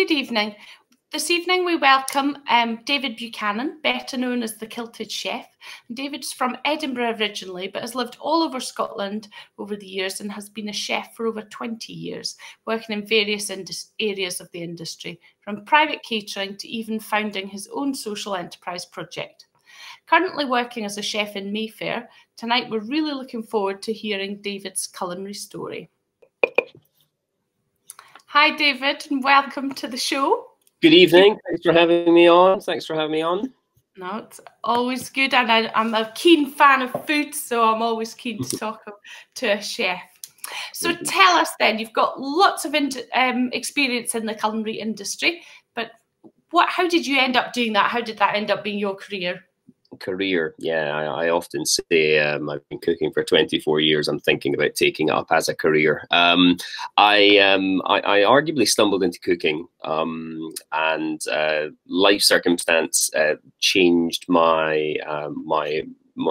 Good evening. This evening we welcome um, David Buchanan, better known as the Kilted Chef. David's from Edinburgh originally, but has lived all over Scotland over the years and has been a chef for over 20 years, working in various areas of the industry, from private catering to even founding his own social enterprise project. Currently working as a chef in Mayfair, tonight we're really looking forward to hearing David's culinary story. Hi, David, and welcome to the show. Good evening. Thanks for having me on. Thanks for having me on. No, it's always good, and I, am a keen fan of food, so I'm always keen to talk to a chef. So tell us then, you've got lots of um, experience in the culinary industry, but what? How did you end up doing that? How did that end up being your career? Career. Yeah, I, I often say um, I've been cooking for 24 years. I'm thinking about taking it up as a career. Um, I, um, I, I arguably stumbled into cooking, um, and uh, life circumstance uh, changed my um, my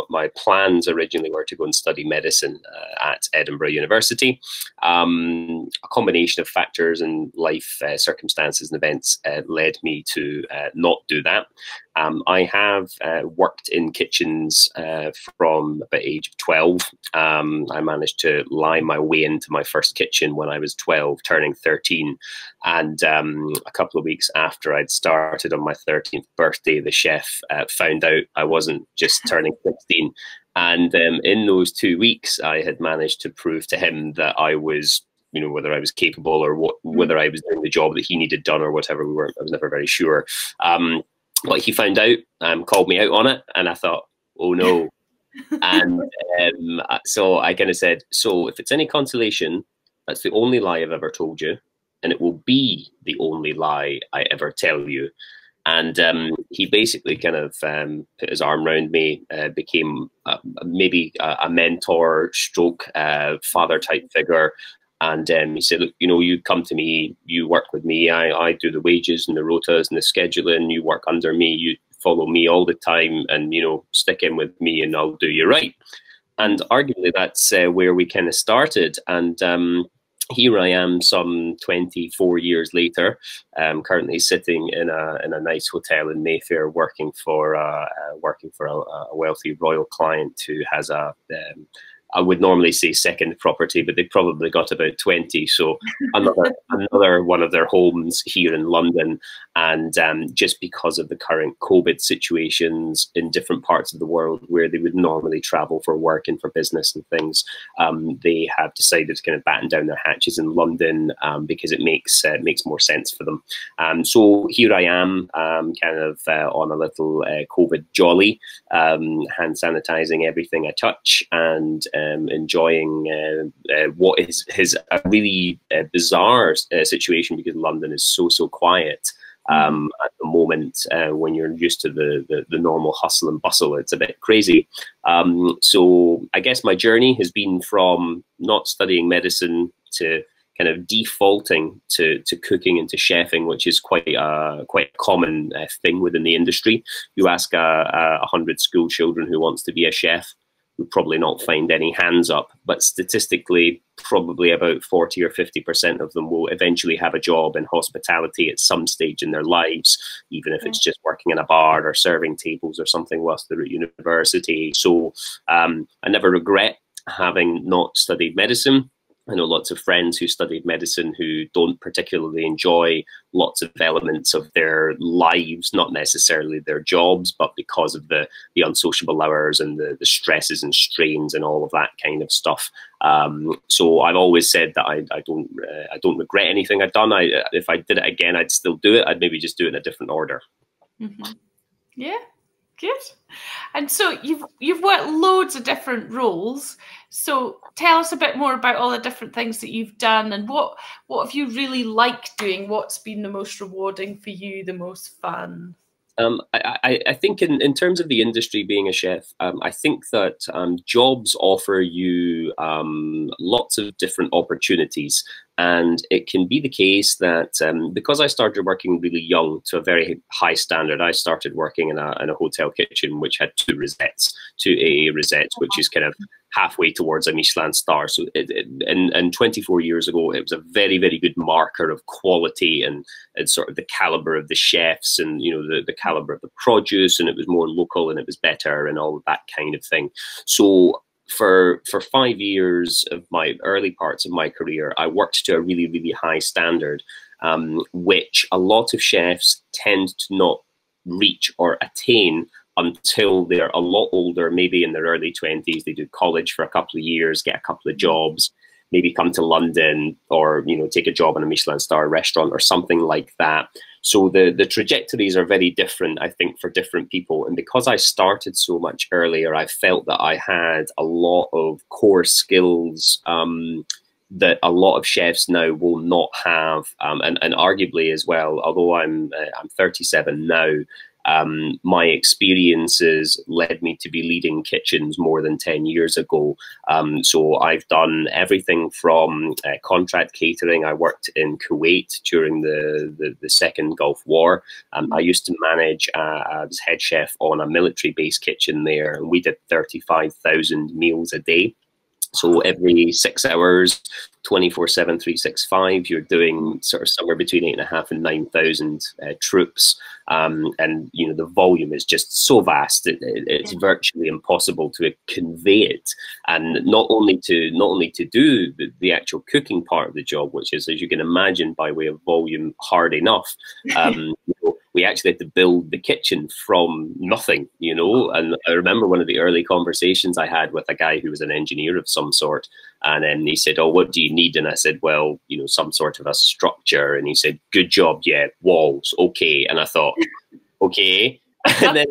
my plans originally were to go and study medicine uh, at Edinburgh University. Um, a combination of factors and life uh, circumstances and events uh, led me to uh, not do that. Um, I have uh, worked in kitchens uh, from about age of 12. Um, I managed to lie my way into my first kitchen when I was 12, turning 13. And um, a couple of weeks after I'd started on my 13th birthday, the chef uh, found out I wasn't just turning 16. And um, in those two weeks, I had managed to prove to him that I was you know whether I was capable or what, mm-hmm. whether I was doing the job that he needed done or whatever. We weren't. I was never very sure. Um, but he found out, um, called me out on it, and I thought, oh no. and um, so I kind of said, so if it's any consolation, that's the only lie I've ever told you, and it will be the only lie I ever tell you. And um, he basically kind of um, put his arm around me, uh, became uh, maybe a, a, mentor, stroke, uh, father type figure, and um, he said, look, you know, you come to me, you work with me, I, I do the wages and the rotas and the scheduling, you work under me, you follow me all the time and, you know, stick in with me and I'll do you right. And arguably that's uh, where we kind of started. And um, here I am some 24 years later, um, currently sitting in a, in a nice hotel in Mayfair working for, uh, uh, working for a, a, wealthy royal client who has a, um, I would normally say second property, but they probably got about 20. So another another one of their homes here in London. And um, just because of the current COVID situations in different parts of the world where they would normally travel for work and for business and things, um, they have decided to kind of batten down their hatches in London um, because it makes uh, makes more sense for them. Um, so here I am, um, kind of uh, on a little uh, COVID jolly, um, hand sanitizing everything I touch and um, enjoying uh, uh, what is his a really uh, bizarre uh, situation because London is so so quiet. Um, at the moment, uh, when you're used to the, the, the normal hustle and bustle, it's a bit crazy. Um, so I guess my journey has been from not studying medicine to kind of defaulting to, to cooking and to chefing, which is quite a quite a common uh, thing within the industry. You ask a, a hundred school children who wants to be a chef, you'll probably not find any hands up. But statistically, probably about 40 or 50% of them will eventually have a job in hospitality at some stage in their lives, even if it's just working in a bar or serving tables or something whilst they're at university. So um, I never regret having not studied medicine. I know lots of friends who studied medicine who don't particularly enjoy lots of elements of their lives, not necessarily their jobs, but because of the the unsociable hours and the, the stresses and strains and all of that kind of stuff. Um, so I've always said that I, I don't uh, I don't regret anything I've done. I if I did it again, I'd still do it. I'd maybe just do it in a different order. Mm-hmm. Yeah, Good. And so you've you've worked loads of different roles. So tell us a bit more about all the different things that you've done and what what have you really liked doing? What's been the most rewarding for you, the most fun? Um, I, I, think in, in terms of the industry being a chef, um, I think that um, jobs offer you um, lots of different opportunities. And it can be the case that um, because I started working really young to a very high standard, I started working in a, in a hotel kitchen which had two rosettes, two AA rosettes, which is kind of halfway towards a Michelin star. So, it, it, and, and 24 years ago, it was a very, very good marker of quality and, and sort of the caliber of the chefs and, you know, the, the caliber of the produce. And it was more local and it was better and all of that kind of thing. So, for for five years of my early parts of my career, I worked to a really, really high standard, um, which a lot of chefs tend to not reach or attain until they're a lot older, maybe in their early 20s. They do college for a couple of years, get a couple of jobs, maybe come to London or, you know, take a job in a Michelin star restaurant or something like that. So the, the trajectories are very different, I think, for different people. And because I started so much earlier, I felt that I had a lot of core skills um, that a lot of chefs now will not have, um, and, and arguably as well. Although I'm uh, I'm 37 now, um, my experiences led me to be leading kitchens more than 10 years ago. Um, so I've done everything from uh, contract catering. I worked in Kuwait during the, the, the second Gulf War. Um, I used to manage, uh, I was head chef on a military base kitchen there, and we did 35,000 meals a day. So every six hours, 24 7, 365, you're doing sort of somewhere between eight and a half and 9,000 uh, troops. Um, and, you know, the volume is just so vast, it, it, it's virtually impossible to convey it. And not only to, not only to do the, the, actual cooking part of the job, which is, as you can imagine, by way of volume, hard enough. Um, you know, we actually had to build the kitchen from nothing, you know. And I remember one of the early conversations I had with a guy who was an engineer of some sort. And then he said, Oh, what do you need? And I said, Well, you know, some sort of a structure. And he said, Good job. Yeah, walls. Okay. And I thought, Okay. and, then,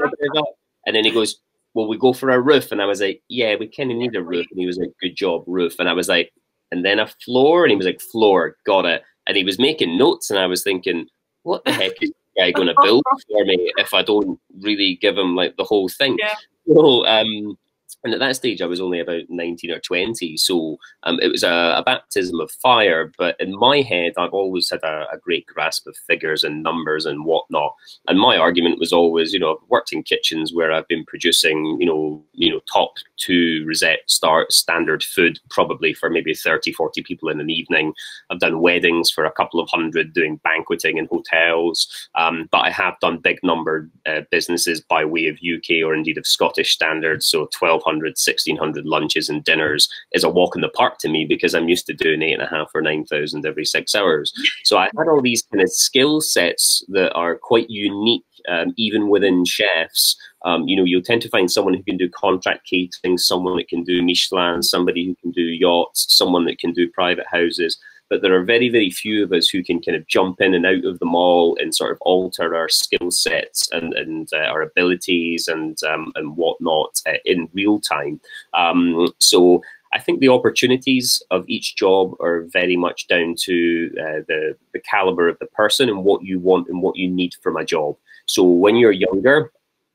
and then he goes, Well, we go for a roof. And I was like, Yeah, we kind of need a roof. And he was like, Good job, roof. And I was like, And then a floor. And he was like, Floor. Got it. And he was making notes. And I was thinking, What the heck is guy going to build for me if I don't really give him like the whole thing? Yeah. So, um, and at that stage, I was only about 19 or 20. So um, it was a, a, baptism of fire. But in my head, I've always had a, a, great grasp of figures and numbers and whatnot. And my argument was always, you know, I've worked in kitchens where I've been producing, you know, you know, top two rosette start standard food, probably for maybe 30, 40 people in an evening. I've done weddings for a couple of hundred, doing banqueting in hotels. Um, but I have done big numbered uh, businesses by way of UK or indeed of Scottish standards. So 12 1,200, 1,600 lunches and dinners is a walk in the park to me because I'm used to doing eight and a half or 9,000 every six hours. So I had all these kind of skill sets that are quite unique, um, even within chefs. Um, you know, you'll tend to find someone who can do contract catering, someone that can do Michelin, somebody who can do yachts, someone that can do private houses but there are very, very few of us who can kind of jump in and out of them all and sort of alter our skill sets and, and uh, our abilities and um, and whatnot uh, in real time. Um, so I think the opportunities of each job are very much down to uh, the the caliber of the person and what you want and what you need from a job. So when you're younger,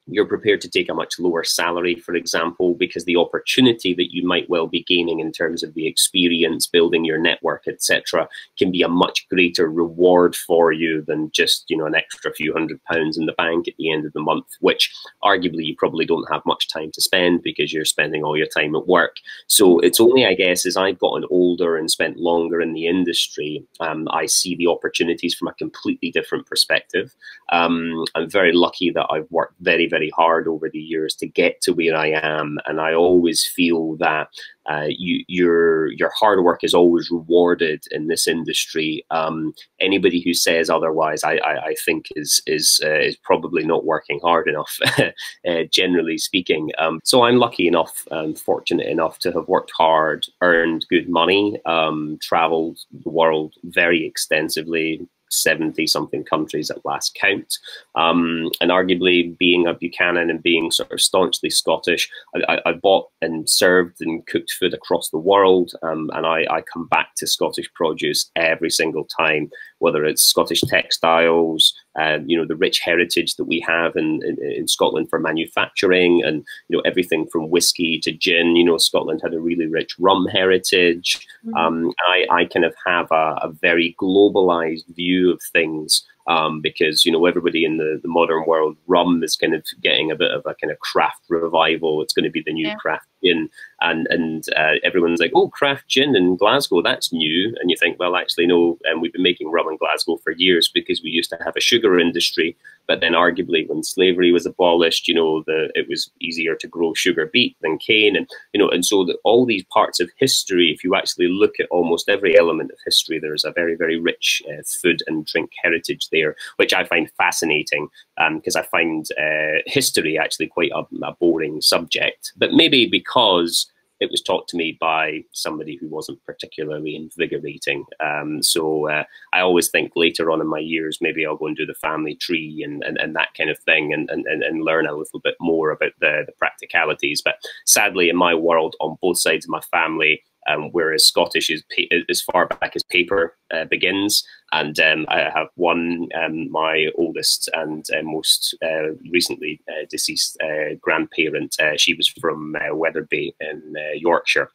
you're prepared to take a much lower salary, for example, because the opportunity that you might well be gaining in terms of the experience, building your network, etc., can be a much greater reward for you than just you know an extra few hundred pounds in the bank at the end of the month, which arguably you probably don't have much time to spend because you're spending all your time at work. So it's only, I guess, as I've gotten older and spent longer in the industry, um, I see the opportunities from a completely different perspective. Um, I'm very lucky that I've worked very very hard over the years to get to where I am, and I always feel that uh, you, your your hard work is always rewarded in this industry. Um, anybody who says otherwise, I, I, I think is is uh, is probably not working hard enough, uh, generally speaking. Um, so I'm lucky enough, and fortunate enough to have worked hard, earned good money, um, traveled the world very extensively, 70 something countries at last count. Um, and arguably, being a Buchanan and being sort of staunchly Scottish, I, I, I bought and served and cooked food across the world. Um, and I, I come back to Scottish produce every single time, whether it's Scottish textiles, um, you know, the rich heritage that we have in, in, in, Scotland for manufacturing and, you know, everything from whiskey to gin. You know, Scotland had a really rich rum heritage. Mm -hmm. um, I, I kind of have a, a, very globalized view of things um, because you know everybody in the, the modern world, rum is kind of getting a bit of a kind of craft revival. It's going to be the new yeah. craft gin, and and uh, everyone's like, oh, craft gin in Glasgow, that's new. And you think, well, actually, no, and um, we've been making rum in Glasgow for years because we used to have a sugar industry. But then, arguably, when slavery was abolished, you know, the it was easier to grow sugar beet than cane, and you know, and so all these parts of history, if you actually look at almost every element of history, there's a very, very rich uh, food and drink heritage there, which I find fascinating because um, I find uh, history actually quite a, a boring subject. But maybe because it was taught to me by somebody who wasn't particularly invigorating. Um, so uh, I always think later on in my years, maybe I'll go and do the family tree and, and, and that kind of thing and, and, and learn a little bit more about the, the practicalities. But sadly, in my world, on both sides of my family, um, whereas Scottish is as far back as paper uh, begins. And um, I have one, um, my oldest and uh, most uh, recently uh, deceased uh, grandparent. Uh, she was from Wetherby in Yorkshire.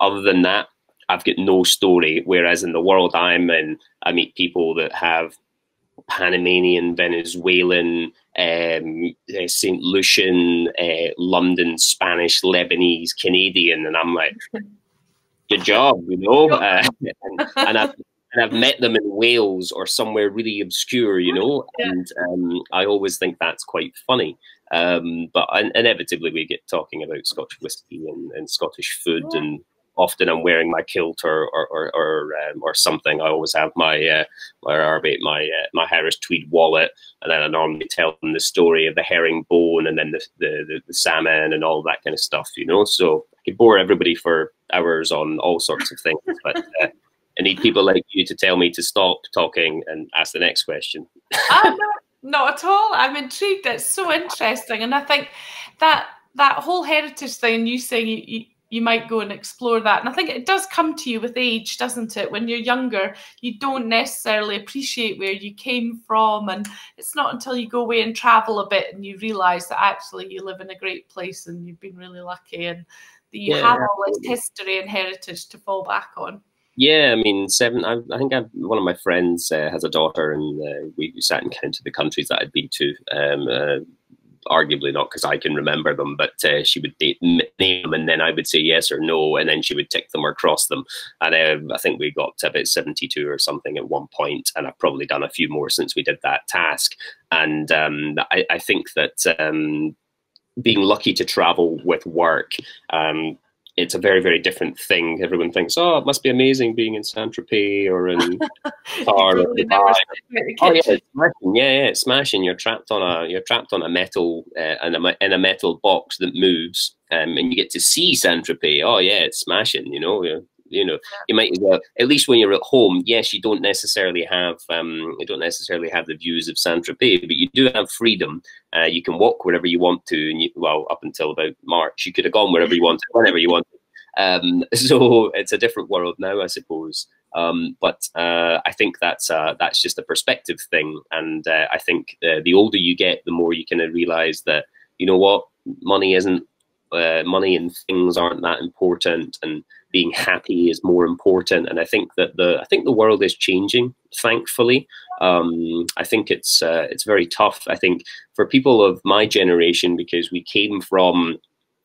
Other than that, I've got no story. Whereas in the world I'm in, I meet people that have Panamanian, Venezuelan, um, St. Lucian, London, Spanish, Lebanese, Canadian, and I'm like, good job, you know. Uh, and, and, I've, and I've met them in Wales or somewhere really obscure, you know. And um, I always think that's quite funny. Um, but inevitably, we get talking about Scotch whiskey and, and Scottish food, and often I'm wearing my kilt or or or or, um, or something. I always have my uh, my my uh, my Harris tweed wallet, and then I normally tell them the story of the herring bone and then the the, the, the salmon and all that kind of stuff, you know. So I could bore everybody for hours on all sorts of things, but uh, I need people like you to tell me to stop talking and ask the next question. no, not at all. I'm intrigued. It's so interesting, and I think that that whole heritage thing, you saying you, you you might go and explore that. And I think it does come to you with age, doesn't it? When you're younger, you don't necessarily appreciate where you came from. And it's not until you go away and travel a bit and you realize that actually you live in a great place and you've been really lucky and that you yeah. have all this history and heritage to fall back on. Yeah, I mean, seven. I, I think I've, one of my friends uh, has a daughter, and uh, we sat and counted the countries that I'd been to. Um, uh, arguably not because I can remember them, but uh, she would name them, and then I would say yes or no, and then she would tick them or cross them. And uh, I think we got to about seventy-two or something at one point, and I've probably done a few more since we did that task. And um, I, I, think that um, being lucky to travel with work. Um, it's a very, very different thing. Everyone thinks, oh, it must be amazing being in Saint Tropez or in or Dubai. Oh yeah, it's smashing. Yeah, yeah, it's smashing. You're trapped on a you're trapped on a metal uh, in a in a metal box that moves, um, and you get to see Saint Tropez. Oh yeah, it's smashing. You know, you know you might as well at least when you're at home yes you don't necessarily have um, you don't necessarily have the views of Saint Tropez but you do have freedom. Uh, you can walk wherever you want to and you, well up until about March you could have gone wherever you wanted whenever you wanted. Um, so it's a different world now I suppose. Um, but uh, I think that's uh, that's just a perspective thing. And uh, I think uh, the older you get the more you kind of realize that you know what? Money isn't uh, money and things aren't that important and being happy is more important. And I think that the I think the world is changing. Thankfully, um, I think it's uh, it's very tough. I think for people of my generation because we came from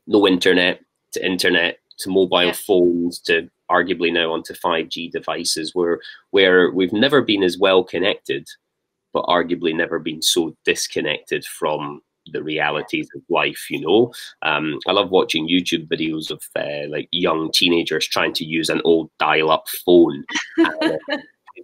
no internet to internet to mobile phones to arguably now onto 5G devices where where we've never been as well connected but arguably never been so disconnected from the realities of life. You know, um, I love watching YouTube videos of uh, like young teenagers trying to use an old dial-up phone. Uh,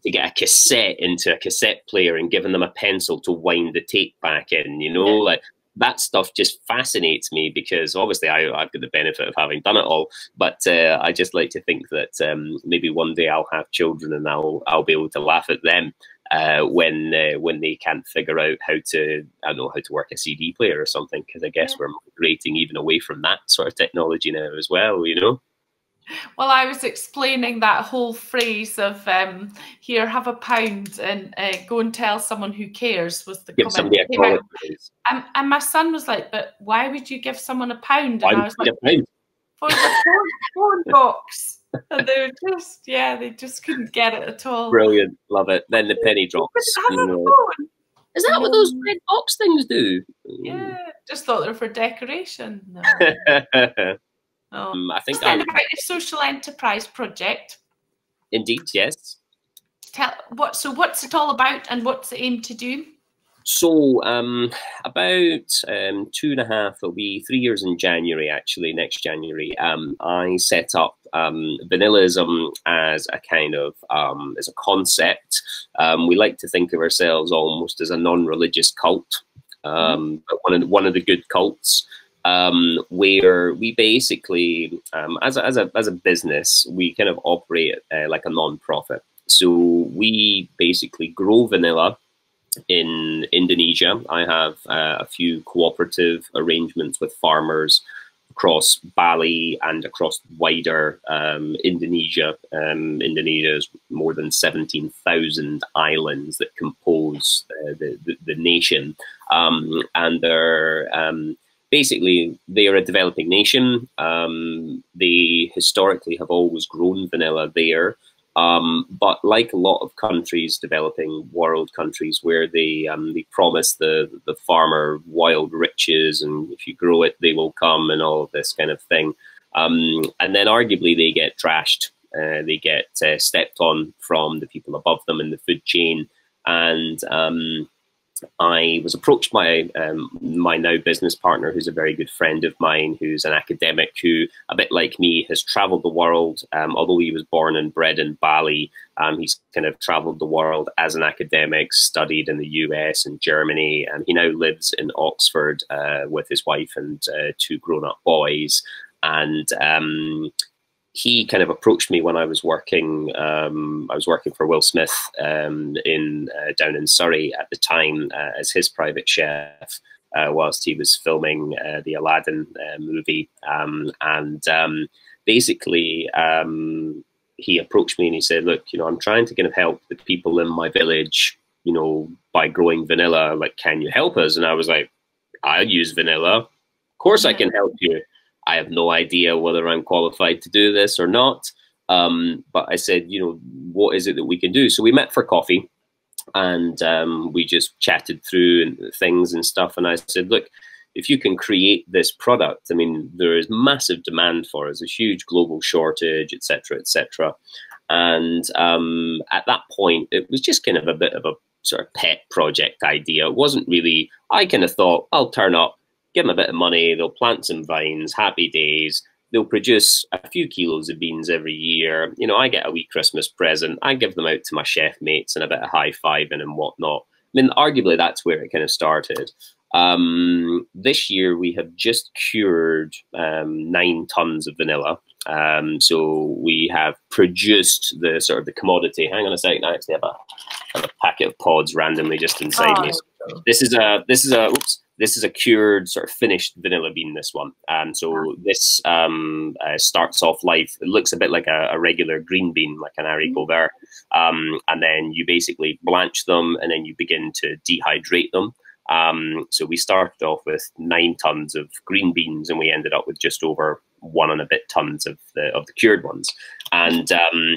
to get a cassette into a cassette player and giving them a pencil to wind the tape back in, you know, like that stuff just fascinates me because obviously I, have got the benefit of having done it all, but uh, I just like to think that um, maybe one day I'll have children and I'll I'll be able to laugh at them uh, when uh, when they can't figure out how to I don't know how to work a CD player or something because I guess yeah. we're migrating even away from that sort of technology now as well. You know. Well, I was explaining that whole phrase of um, "here, have a pound and uh, go and tell someone who cares" was the give comment. Somebody and, and, my son was like, "But why would you give someone a pound?" And why I was like, "For the phone, phone box." and they were just, yeah, they just couldn't get it at all. Brilliant, love it. Then the penny drops. You know. Is that what those red box things do? Yeah, just thought they were for decoration. No. um, I think then about your social enterprise project. Indeed, yes. Tell what. So, what's it all about, and what's it aim to do? So um, about um, two and a half, it'll be three years in January, actually, next January. Um, I set up um, Vanillism as a kind of um, as a concept. Um, we like to think of ourselves almost as a non-religious cult, um, but one of the, one of the good cults. Um, where we basically, um, as, a, as, a, as a business, we kind of operate uh, like a non-profit. So we basically grow vanilla in Indonesia. I have uh, a few cooperative arrangements with farmers across Bali and across wider um, Indonesia. Um, Indonesia is more than 17,000 islands that compose uh, the, the, the, nation. Um, and they're um, basically, they are a developing nation. Um, they historically have always grown vanilla there. Um, but like a lot of countries, developing world countries, where they um, they promise the the farmer wild riches, and if you grow it, they will come, and all of this kind of thing. Um, and then arguably they get trashed, uh, they get uh, stepped on from the people above them in the food chain, and um, I was approached by um, my now business partner, who's a very good friend of mine, who's an academic who, a bit like me, has traveled the world. Um, although he was born and bred in Bali, um, he's kind of traveled the world as an academic, studied in the US and Germany, and he now lives in Oxford uh, with his wife and uh, two grown up boys. And um, he kind of approached me when I was working. Um, I was working for Will Smith um, in uh, down in Surrey at the time uh, as his private chef, uh, whilst he was filming uh, the Aladdin uh, movie. Um, and um, basically, um, he approached me and he said, "Look, you know, I'm trying to kind of help the people in my village, you know, by growing vanilla. Like, can you help us?" And I was like, "I use vanilla. Of course, I can help you." I have no idea whether I'm qualified to do this or not. Um, but I said, you know, what is it that we can do? So we met for coffee and um, we just chatted through things and stuff. And I said, look, if you can create this product, I mean, there is massive demand for it. There's a huge global shortage, etc., etc. And um, at that point, it was just kind of a bit of a sort of pet project idea. It wasn't really, I kind of thought, I'll turn up, give them a bit of money, they'll plant some vines, happy days. They'll produce a few kilos of beans every year. You know, I get a wee Christmas present. I give them out to my chef mates and a bit of high fiving and whatnot. I mean, arguably that's where it kind of started. Um, this year we have just cured um, nine tons of vanilla. Um, so we have produced the sort of the commodity. Hang on a second, I actually have a, have a packet of pods randomly just inside oh, me. So this is a this is a oops this is a cured, sort of finished vanilla bean, this one. Um, so this um, uh, starts off life, it looks a bit like a, a regular green bean, like an haricot vert. Um, and then you basically blanch them and then you begin to dehydrate them. Um, so we started off with nine tons of green beans and we ended up with just over one and a bit tons of the, of the cured ones. And um,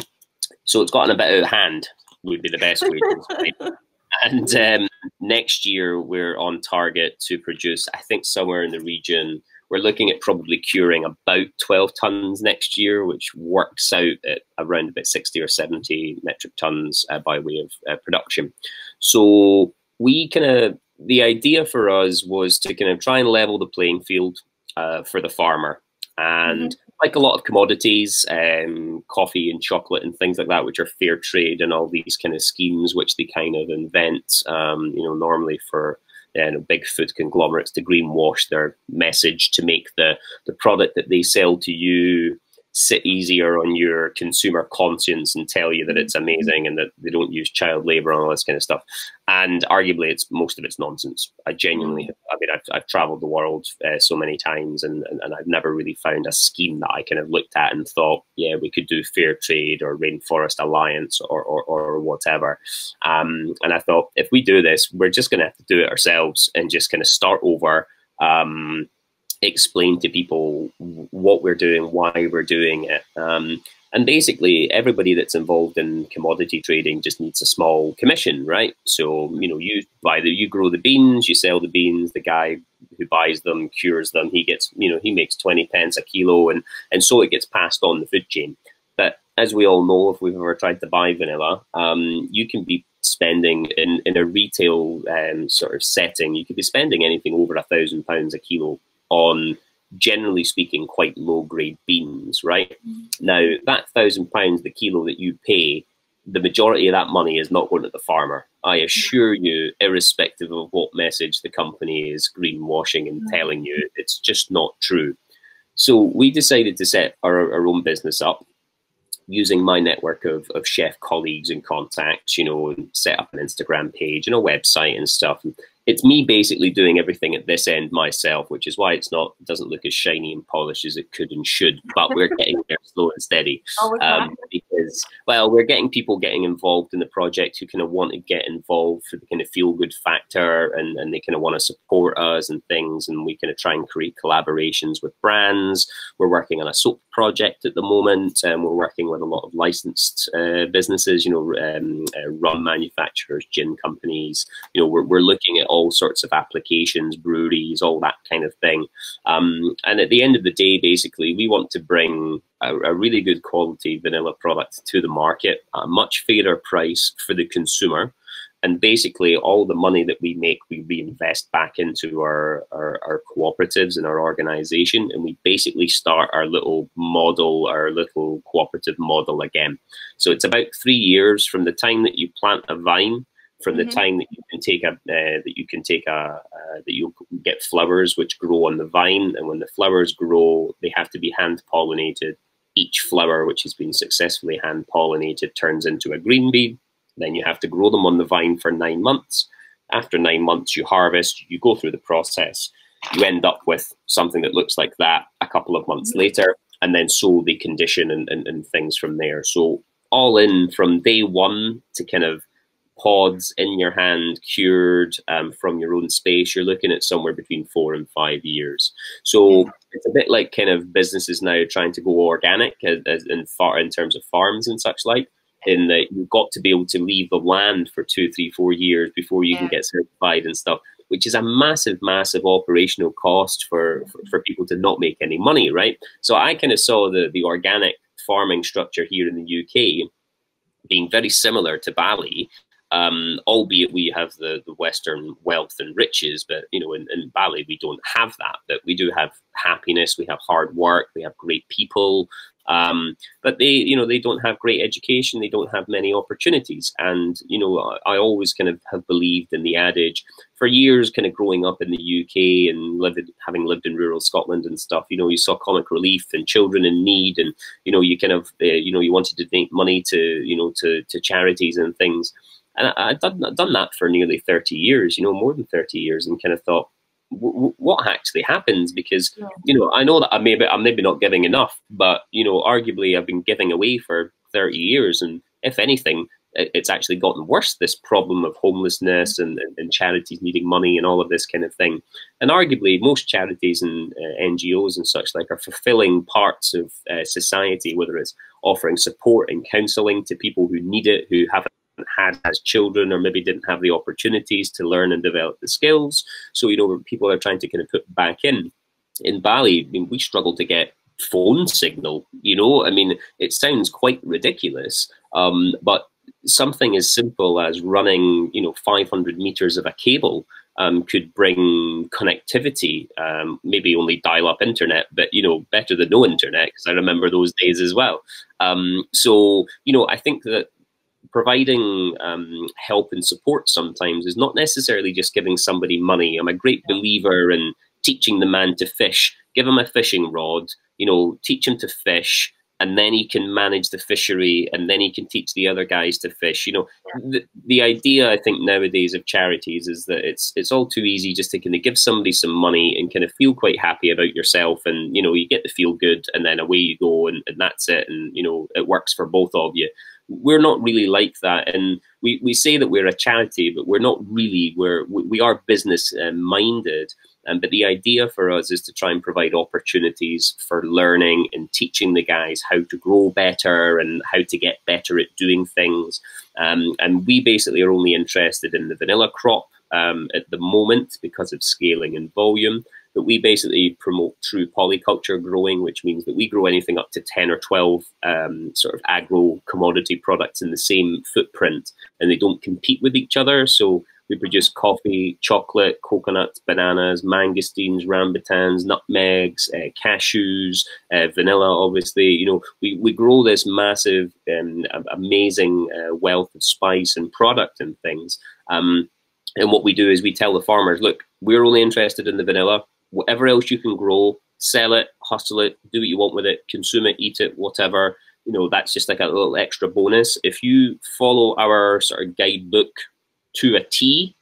so it's gotten a bit out of hand, would be the best way to describe it. And um, next year, we're on target to produce, I think, somewhere in the region. We're looking at probably curing about 12 tons next year, which works out at around about 60 or 70 metric tons uh, by way of uh, production. So we kind of, the idea for us was to kind of try and level the playing field uh, for the farmer. And mm-hmm like a lot of commodities, um, coffee and chocolate and things like that, which are fair trade and all these kind of schemes which they kind of invent, um, you know, normally for you know, big food conglomerates to greenwash their message to make the, the product that they sell to you sit easier on your consumer conscience and tell you that it's mm-hmm. amazing and that they don't use child labor and all this kind of stuff. And arguably, it's most of it's nonsense. I genuinely, mm. I mean, I've, I've traveled the world uh, so many times and, and, and, I've never really found a scheme that I kind of looked at and thought, yeah, we could do fair trade or rainforest alliance or, or, or whatever. Um, and I thought, if we do this, we're just going to have to do it ourselves and just kind of start over. Um, explain to people what we're doing, why we're doing it. Um, And basically, everybody that's involved in commodity trading just needs a small commission, right? So, you know, you either you grow the beans, you sell the beans, the guy who buys them, cures them, he gets, you know, he makes 20 pence a kilo, and, and so it gets passed on the food chain. But as we all know, if we've ever tried to buy vanilla, um, you can be spending in, in a retail um, sort of setting, you could be spending anything over a thousand pounds a kilo on generally speaking, quite low grade beans, right? Mm. Now, that thousand pounds the kilo that you pay, the majority of that money is not going to the farmer. I assure you, irrespective of what message the company is greenwashing and mm. telling you, it's just not true. So we decided to set our, our own business up using my network of, of chef colleagues and contacts, you know, and set up an Instagram page and a website and stuff. And it's me basically doing everything at this end myself, which is why it's not doesn't look as shiny and polished as it could and should. But we're getting there slow and steady. Oh, um, because well, we're getting people getting involved in the project who kind of want to get involved for the kind of feel good factor, and and they kind of want to support us and things, and we kind of try and create collaborations with brands. We're working on a soap project at the moment, and we're working with a lot of licensed uh, businesses, you know, um, uh, rum manufacturers, gin companies. You know, we're we're looking at all sorts of applications, breweries, all that kind of thing. Um, and at the end of the day, basically, we want to bring a, a, really good quality vanilla product to the market at a much fairer price for the consumer. And basically, all the money that we make, we reinvest back into our, our, our cooperatives and our organization. And we basically start our little model, our little cooperative model again. So it's about three years from the time that you plant a vine from the mm-hmm. time that you can take a uh, that you can take a uh, that you get flowers which grow on the vine and when the flowers grow they have to be hand pollinated each flower which has been successfully hand pollinated turns into a green bee then you have to grow them on the vine for nine months. After nine months you harvest you go through the process. You end up with something that looks like that a couple of months mm-hmm. later and then so the condition and, and, and things from there. So all in from day one to kind of pods in your hand, cured um, from your own space, you're looking at somewhere between four and five years. So it's a bit like kind of businesses now trying to go organic as, as in far in terms of farms and such like. In that you've got to be able to leave the land for two, three, four years before you yeah. can get certified and stuff, which is a massive, massive operational cost for, for, for people to not make any money, right? So I kind of saw the the organic farming structure here in the UK being very similar to Bali um, albeit we have the, the Western wealth and riches, but you know, in, in Bali we don't have that. But we do have happiness, we have hard work, we have great people, um, but they, you know, they don't have great education, they don't have many opportunities. And you know, I, I always kind of have believed in the adage for years, kind of growing up in the UK and living, having lived in rural Scotland and stuff. You know, you saw comic relief and children in need, and you know, you kind of, uh, you know, you wanted to donate money to, you know, to to charities and things. And I, have done, done that for nearly 30 years, you know, more than 30 years, and kind of thought, what actually happens? Because, yeah. you know, I know that I maybe, I'm maybe not giving enough, but, you know, arguably I've been giving away for 30 years. And if anything, it's actually gotten worse this problem of homelessness and, and, charities needing money and all of this kind of thing and arguably most charities and uh, ngos and such like are fulfilling parts of uh, society whether it's offering support and counseling to people who need it who haven't had as children or maybe didn't have the opportunities to learn and develop the skills. So, you know, people are trying to kind of put back in. In Bali, I mean, we struggle to get phone signal, you know, I mean, it sounds quite ridiculous, um, but something as simple as running, you know, 500 meters of a cable um, could bring connectivity, um, maybe only dial up internet, but, you know, better than no internet, because I remember those days as well. Um, so, you know, I think that providing um, help and support sometimes is not necessarily just giving somebody money. I'm a great believer in teaching the man to fish. Give him a fishing rod, you know, teach him to fish, and then he can manage the fishery, and then he can teach the other guys to fish. You know, the, the idea I think nowadays of charities is that it's it's all too easy just to kind of give somebody some money and kind of feel quite happy about yourself, and you know, you get to feel good, and then away you go, and, and that's it, and you know, it works for both of you we're not really like that and we, we say that we're a charity but we're not really we're we, we are business uh, minded Um, but the idea for us is to try and provide opportunities for learning and teaching the guys how to grow better and how to get better at doing things. Um, and we basically are only interested in the vanilla crop um, at the moment because of scaling and volume. But we basically promote true polyculture growing, which means that we grow anything up to 10 or 12 um, sort of agro commodity products in the same footprint and they don't compete with each other. So we produce coffee, chocolate, coconuts, bananas, mangosteens, rambutans, nutmegs, uh, cashews, uh, vanilla, obviously. You know, we, we grow this massive, um, amazing uh, wealth of spice and product and things. Um, and what we do is we tell the farmers, look, we're only interested in the vanilla. Whatever else you can grow, sell it, hustle it, do what you want with it, consume it, eat it, whatever. You know, that's just like a little extra bonus. If you follow our sort of guidebook to a T,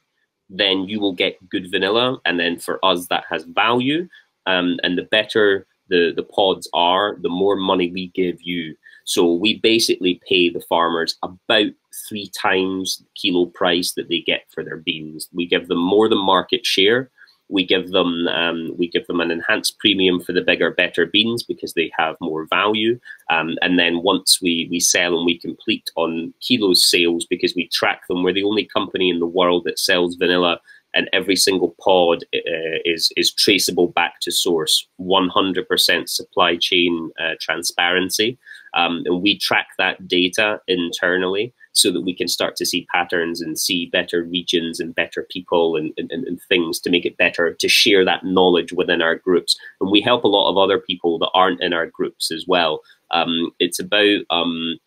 then you will get good vanilla. And then for us, that has value. Um, and the better the, the pods are, the more money we give you. So we basically pay the farmers about three times the kilo price that they get for their beans. We give them more than market share. We give them um, we give them an enhanced premium for the bigger, better beans because they have more value. Um, and then once we we sell and we complete on kilos sales because we track them, we're the only company in the world that sells vanilla and every single pod uh, is is traceable back to source. 100% supply chain uh, transparency. Um, and we track that data internally so that we can start to see patterns and see better regions and better people and, and, and things to make it better to share that knowledge within our groups. And we help a lot of other people that aren't in our groups as well. Um, it's about um,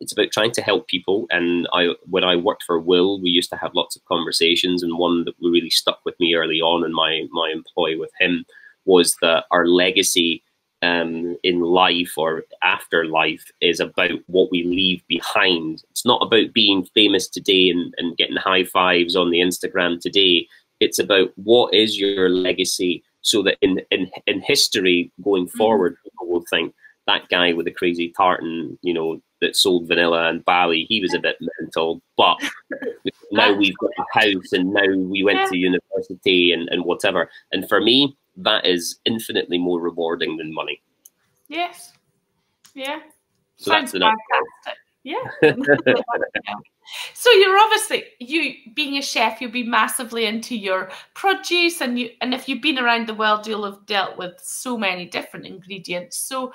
it's about trying to help people. And I, when I worked for Will, we used to have lots of conversations, and one that really stuck with me early on in my my employ with him was that our legacy um, in life or after life is about what we leave behind. It's not about being famous today and, and getting high fives on the Instagram today. It's about what is your legacy so that in, in, in history going mm-hmm. forward, people will think that guy with the crazy tartan, you know, that sold vanilla and Bali, he was a bit mental. But now we've got a house and now we went to university and, and whatever. And for me, that is infinitely more rewarding than money. Yes. Yeah. So Sounds that's fantastic. Yeah. so you're obviously you being a chef, you'll be massively into your produce and you and if you've been around the world, you'll have dealt with so many different ingredients. So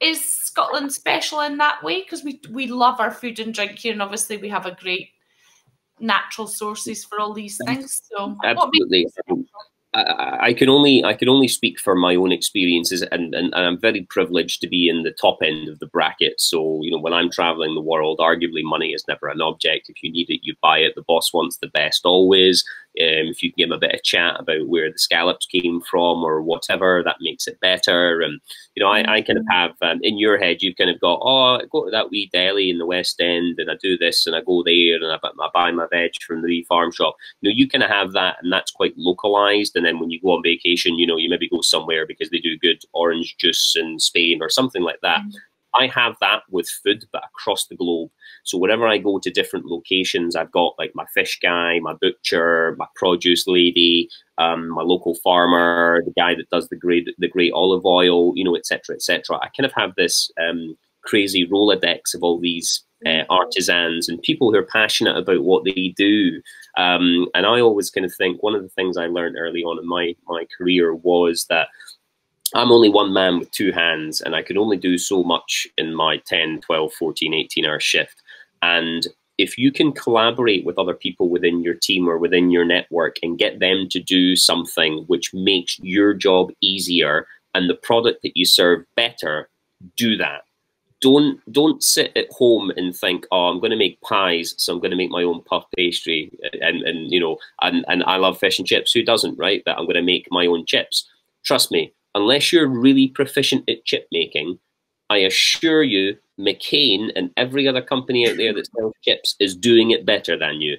is Scotland special in that way? Because we we love our food and drink here, and obviously we have a great natural sources for all these things. So absolutely. I, can only I can only speak for my own experiences, and, and, and, I'm very privileged to be in the top end of the bracket. So you know, when I'm traveling the world, arguably money is never an object. If you need it, you buy it. The boss wants the best always. Um, if you can give them a bit of chat about where the scallops came from or whatever, that makes it better. And you know, I, I kind of mm-hmm. have um, in your head, you've kind of got, oh, I go to that wee deli in the West End, and I do this, and I go there, and I, I buy my veg from the wee farm shop. You know, you kind of have that, and that's quite localized. And then when you go on vacation, you know, you maybe go somewhere because they do good orange juice in Spain or something like that. Mm -hmm. I have that with food, but across the globe. So whenever I go to different locations, I've got like my fish guy, my butcher, my produce lady, um, my local farmer, the guy that does the great the great olive oil, you know, etc., etc. I kind of have this um, crazy rolodex of all these uh, artisans and people who are passionate about what they do. Um, and I always kind of think one of the things I learned early on in my my career was that I'm only one man with two hands and I can only do so much in my 10, 12, 14, 18 hour shift. And if you can collaborate with other people within your team or within your network and get them to do something which makes your job easier and the product that you serve better, do that. Don't don't sit at home and think, oh, I'm going to make pies, so I'm going to make my own puff pastry, and and you know, and and I love fish and chips. Who doesn't, right? But I'm going to make my own chips. Trust me, unless you're really proficient at chip making, I assure you, McCain and every other company out there that sells chips is doing it better than you.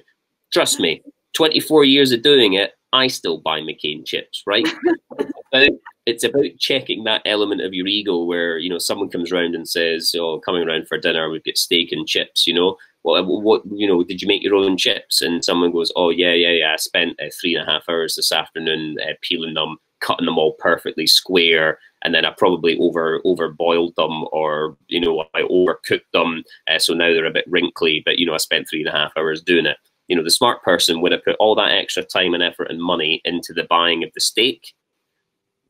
Trust me, 24 years of doing it, I still buy McCain chips, right? it's, about, it's about checking that element of your ego where, you know, someone comes around and says, oh, coming around for dinner, we've got steak and chips, you know, well, what you know, did you make your own chips? And someone goes, oh yeah, yeah, yeah. I spent uh, three and a half hours this afternoon uh, peeling them, cutting them all perfectly square, and then I probably over over boiled them, or you know, I overcooked them, uh, so now they're a bit wrinkly. But you know, I spent three and a half hours doing it. You know, the smart person would have put all that extra time and effort and money into the buying of the steak,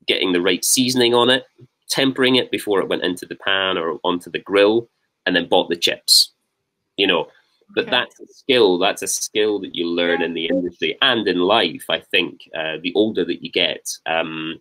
getting the right seasoning on it, tempering it before it went into the pan or onto the grill, and then bought the chips you know but okay. that's a skill that's a skill that you learn in the industry and in life i think uh, the older that you get um,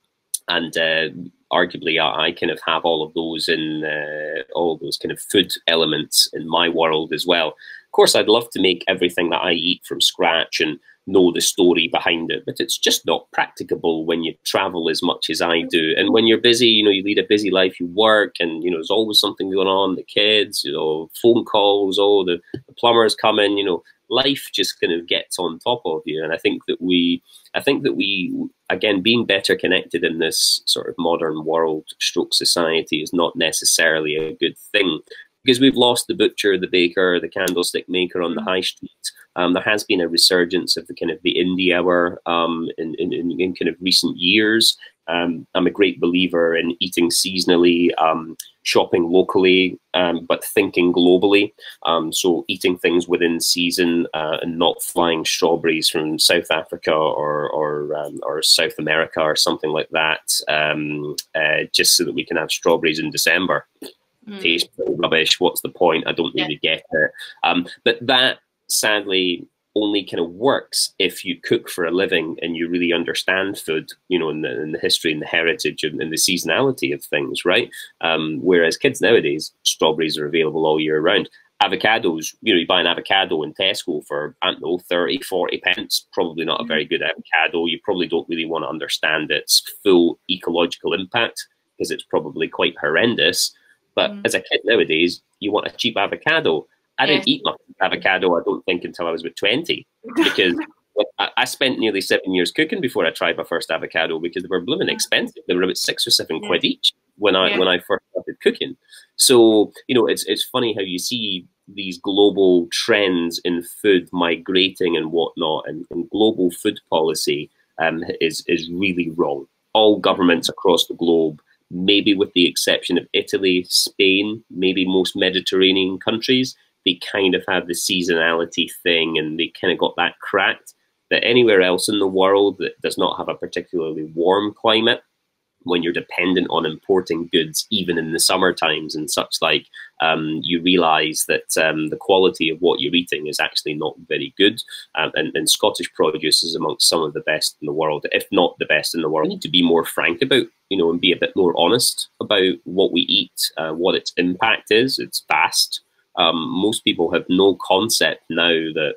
and uh, arguably I, I, kind of have all of those in uh, all those kind of food elements in my world as well course i'd love to make everything that i eat from scratch and know the story behind it, but it's just not practicable when you travel as much as I do. And when you're busy, you know, you lead a busy life, you work, and you know, there's always something going on. The kids, you know, phone calls, oh, the, the plumbers come in, you know, life just kind of gets on top of you. And I think that we, I think that we, again, being better connected in this sort of modern world, stroke society, is not necessarily a good thing because we've lost the butcher, the baker, the candlestick maker on the high street. Um, there has been a resurgence of the kind of the indie hour um, in, in, in, kind of recent years. Um, I'm a great believer in eating seasonally, um, shopping locally, um, but thinking globally. Um, so eating things within season uh, and not flying strawberries from South Africa or or, or South America or something like that, uh, just so that we can have strawberries in December mm. taste rubbish. What's the point? I don't really yeah. get it. Um, but that sadly only kind of works if you cook for a living and you really understand food, you know, and the, and the history and the heritage and, and, the seasonality of things, right? Um, whereas kids nowadays, strawberries are available all year round. Avocados, you know, you buy an avocado in Tesco for, I don't know, 30, 40 pence, probably not a very good avocado. You probably don't really want to understand its full ecological impact because it's probably quite horrendous. But mm. as a kid nowadays, you want a cheap avocado. I didn't eat much avocado, I don't think, until I was about 20 because I spent nearly seven years cooking before I tried my first avocado because they were blooming expensive. They were about six or seven yeah. quid each when I yeah. when I first started cooking. So you know, it's it's funny how you see these global trends in food migrating and whatnot, and, and global food policy um, is is really wrong. All governments across the globe maybe with the exception of Italy, Spain, maybe most Mediterranean countries, they kind of have the seasonality thing and they kind of got that cracked. That anywhere else in the world that does not have a particularly warm climate, when you're dependent on importing goods, even in the summer times and such like, um, you realize that um, the quality of what you're eating is actually not very good. Um, and, and, Scottish produce is amongst some of the best in the world, if not the best in the world. We need to be more frank about, you know, and be a bit more honest about what we eat, uh, what its impact is. It's vast. Um, most people have no concept now that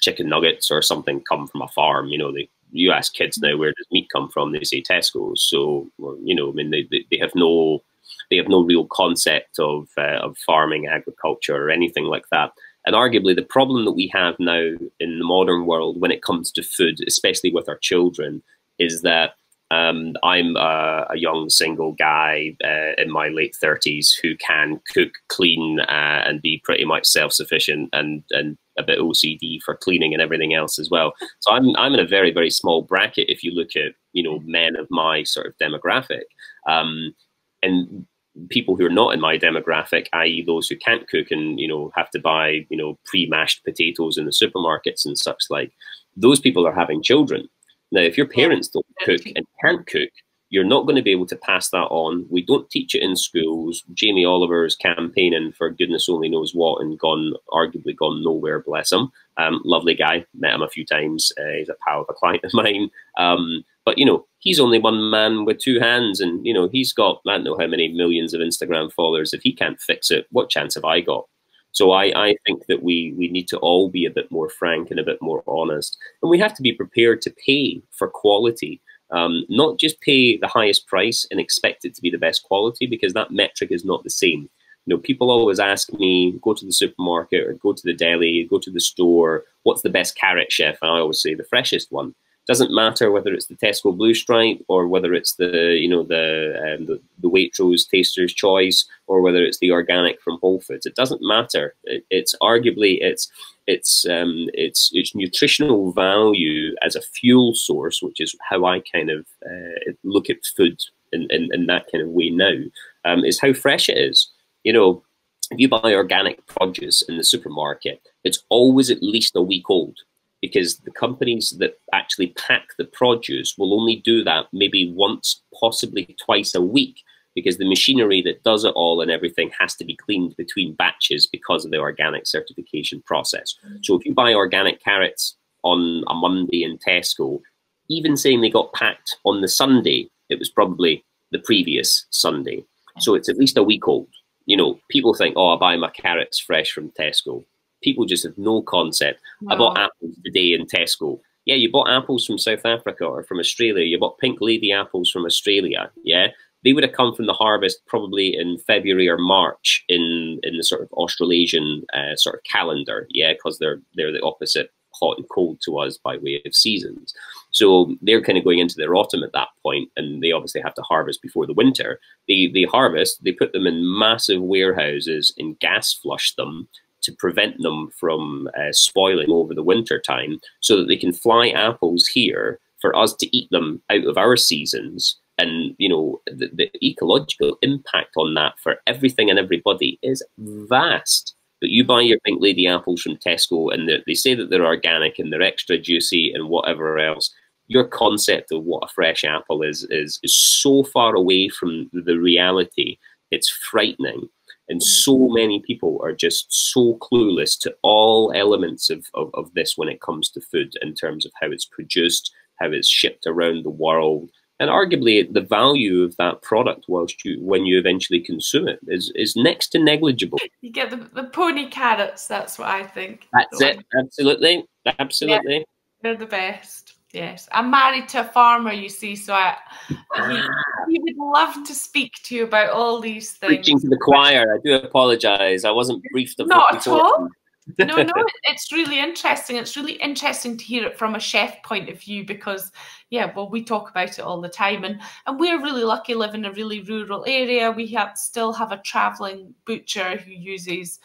chicken nuggets or something come from a farm. You know, they you ask kids now where does meat come from, they say Tesco's. So you know, I mean, they, they, they have no they have no real concept of uh, of farming, agriculture, or anything like that. And arguably, the problem that we have now in the modern world when it comes to food, especially with our children, is that um, I'm a, a, young single guy uh, in my late 30s who can cook, clean, uh, and be pretty much self sufficient and, and a bit OCD for cleaning and everything else as well. So I'm, I'm in a very, very small bracket if you look at, you know, men of my sort of demographic. Um, and people who are not in my demographic, i.e., those who can't cook and you know have to buy you know pre-mashed potatoes in the supermarkets and such like, those people are having children. Now, if your parents don't cook and can't cook, you're not going to be able to pass that on. We don't teach it in schools. Jamie Oliver's campaigning for goodness only knows what and gone, arguably gone nowhere, bless him. Um, lovely guy, met him a few times. Uh, he's a pal of a client of mine. Um, but, you know, he's only one man with two hands and, you know, he's got, I don't know how many millions of Instagram followers. If he can't fix it, what chance have I got? So I, I think that we, we need to all be a bit more frank and a bit more honest. And we have to be prepared to pay for quality. Um, not just pay the highest price and expect it to be the best quality because that metric is not the same. You know, people always ask me, go to the supermarket or go to the deli, go to the store, what's the best carrot chef? And I always say the freshest one. Doesn't matter whether it's the Tesco Blue Stripe or whether it's the you know the um, the, the Waitrose Taster's Choice or whether it's the organic from Whole Foods. It doesn't matter. It, it's arguably it's its um, its its nutritional value as a fuel source, which is how I kind of uh, look at food in, in, in, that kind of way now, um, is how fresh it is. You know, if you buy organic produce in the supermarket, it's always at least a week old because the companies that actually pack the produce will only do that maybe once, possibly twice a week because the machinery that does it all and everything has to be cleaned between batches because of the organic certification process. So if you buy organic carrots on a Monday in Tesco, even saying they got packed on the Sunday, it was probably the previous Sunday. So it's at least a week old. You know, people think, oh, I buy my carrots fresh from Tesco people just have no concept. I bought apples today in Tesco. Yeah, you bought apples from South Africa or from Australia. You bought pink lady apples from Australia. Yeah, they would have come from the harvest probably in February or March in in the sort of Australasian uh, sort of calendar. Yeah, because they're they're the opposite hot and cold to us by way of seasons. So they're kind of going into their autumn at that point, and they obviously have to harvest before the winter. They they harvest, they put them in massive warehouses and gas flush them to prevent them from uh, spoiling over the winter time so that they can fly apples here for us to eat them out of our seasons and you know the, the, ecological impact on that for everything and everybody is vast. But you buy your pink lady apples from tesco and they say that they're organic and they're extra juicy and whatever else. Your concept of what a fresh apple is is, is so far away from the reality it's frightening. And mm. so many people are just so clueless to all elements of, of, of, this when it comes to food in terms of how it's produced, how it's shipped around the world. And arguably the value of that product whilst you when you eventually consume it is, is next to negligible. You get the, the pony carrots, that's what I think. That's it. Absolutely. Absolutely. Yeah, they're the best. Yes, I'm married to a farmer, you see, so I, he, ah. he, would love to speak to you about all these things. Preaching to the choir, I do apologise. I wasn't briefed. Not at all. No, no, it's really interesting. It's really interesting to hear it from a chef point of view because, yeah, well, we talk about it all the time, and and we're really lucky live in a really rural area. We have still have a travelling butcher who uses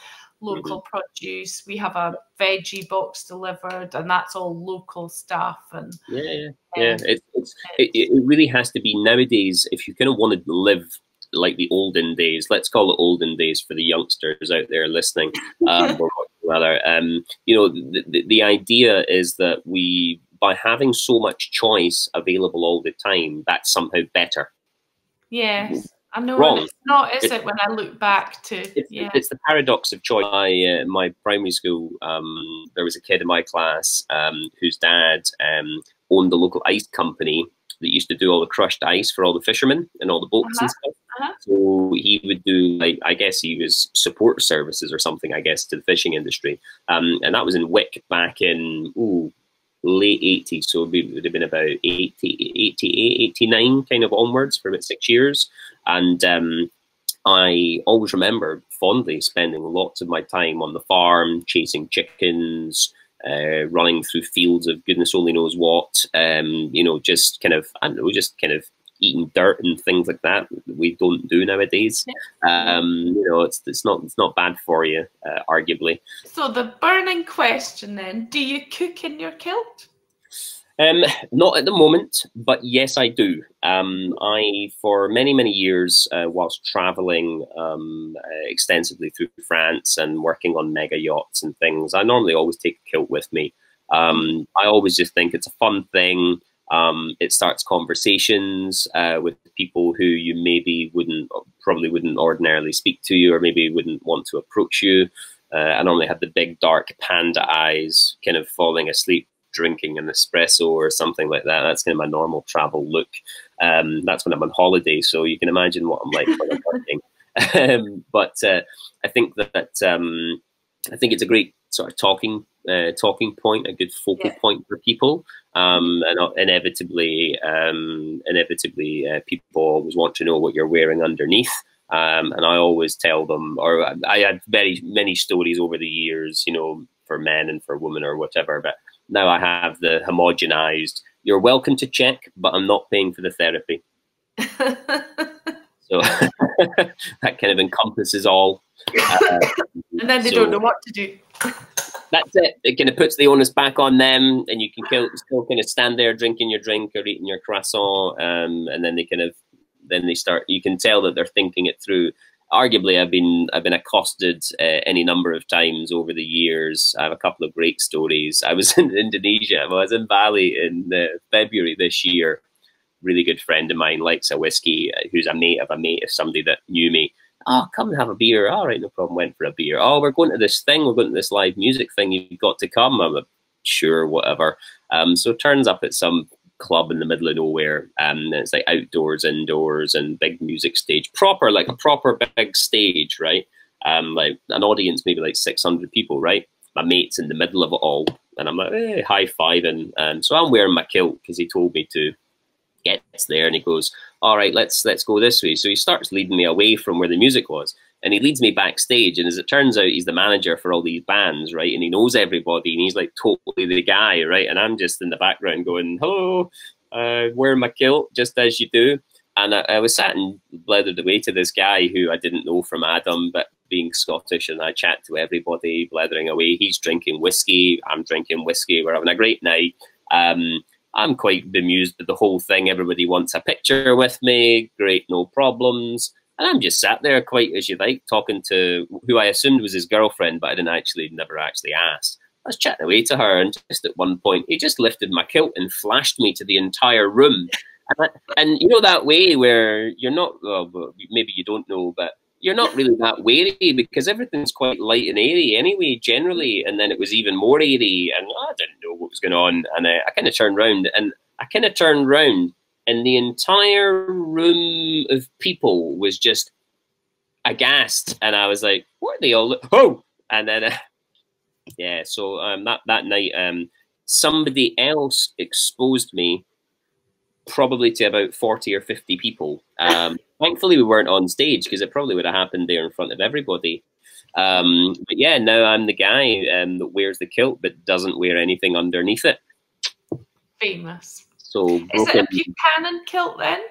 local mm-hmm. produce. We have a veggie box delivered, and that's all local stuff. And yeah, yeah, yeah. It, it's, it, it really has to be nowadays. If you kind of want to live like the olden days, let's call it olden days for the youngsters out there listening, um, rather, um, you know, the, the, the idea is that we by having so much choice available all the time, that's somehow better. Yes. I know wrong. it's not, is it? When I look back to it's, yeah. it's the paradox of choice. I, uh, my primary school, um, there was a kid in my class um, whose dad um, owned the local ice company that used to do all the crushed ice for all the fishermen and all the boats uh -huh. and stuff. Uh -huh. So he would do like I guess he was support services or something I guess to the fishing industry, um, and that was in Wick back in ooh late 80s, so it would have been about 80, 88, 89 kind of onwards for about six years. And um, I always remember fondly spending lots of my time on the farm, chasing chickens, uh, running through fields of goodness only knows what, um, you know, just kind of, I don't know, just kind of eating dirt and things like that, that we don't do nowadays. Um, you know, it's it's not it's not bad for you, uh, arguably. So the burning question then: Do you cook in your kilt? Um, not at the moment, but yes, I do. Um, I, for many, many years, uh, whilst traveling um, uh, extensively through France and working on mega yachts and things, I normally always take a kilt with me. Um, I always just think it's a fun thing. Um, it starts conversations uh, with people who you maybe wouldn't, probably wouldn't ordinarily speak to you, or maybe wouldn't want to approach you. Uh, I normally have the big dark panda eyes, kind of falling asleep, drinking an espresso or something like that. That's kind of my normal travel look. Um, that's when I'm on holiday, so you can imagine what I'm like when I'm working. um, but uh, I think that um, I think it's a great sort of talking uh, talking point, a good focal yeah. point for people. Um, and inevitably, um, inevitably, uh, people always want to know what you're wearing underneath. Um, and I always tell them, or I had very many stories over the years, you know, for men and for women or whatever. But now I have the homogenized you're welcome to check, but I'm not paying for the therapy. so that kind of encompasses all. Uh, and then they so, don't know what to do. that's it. It kind of puts the onus back on them, and you can still, still kind of stand there drinking your drink or eating your croissant, um, and then they kind of then they start. You can tell that they're thinking it through. Arguably, I've been I've been accosted uh, any number of times over the years. I have a couple of great stories. I was in Indonesia. I was in Bali in uh, February this year. Really good friend of mine likes a whiskey, uh, who's a mate of a mate of somebody that knew me oh, come and have a beer. All right, no problem. Went for a beer. Oh, we're going to this thing. We're going to this live music thing. You've got to come. I'm like, sure, whatever. Um, so turns up at some club in the middle of nowhere. Um, and it's like outdoors, indoors, and big music stage. Proper, like a proper big stage, right? Um, like an audience, maybe like 600 people, right? My mate's in the middle of it all. And I'm like, hey, high fiving. And so I'm wearing my kilt because he told me to gets there and he goes, "All right, let's let's go this way." So he starts leading me away from where the music was, and he leads me backstage. And as it turns out, he's the manager for all these bands, right? And he knows everybody, and he's like totally the guy, right? And I'm just in the background going, "Hello, uh, wearing my kilt, just as you do." And I, I was sat and blethered away to this guy who I didn't know from Adam, but being Scottish, and I chat to everybody, blethering away. He's drinking whiskey, I'm drinking whiskey. We're having a great night. Um, I'm quite bemused with the whole thing. Everybody wants a picture with me. Great, no problems. And I'm just sat there, quite as you like, talking to who I assumed was his girlfriend, but I didn't actually, never actually ask. I was chatting away to her, and just at one point, he just lifted my kilt and flashed me to the entire room. And, I, and you know that way where you're not, well, maybe you don't know, but you're not really that wary because everything's quite light and airy anyway, generally. And then it was even more airy, and I didn't know what was going on. And uh, I kind of turned around, and I kind of turned around, and the entire room of people was just aghast, and I was like, "What are they all? Oh!" And then, uh, yeah. So um, that that night, um, somebody else exposed me probably to about 40 or 50 people. Um, thankfully, we weren't on stage because it probably would have happened there in front of everybody. Um, but yeah, now I'm the guy um, that wears the kilt but doesn't wear anything underneath it. Famous. So is it a Buchanan kilt then?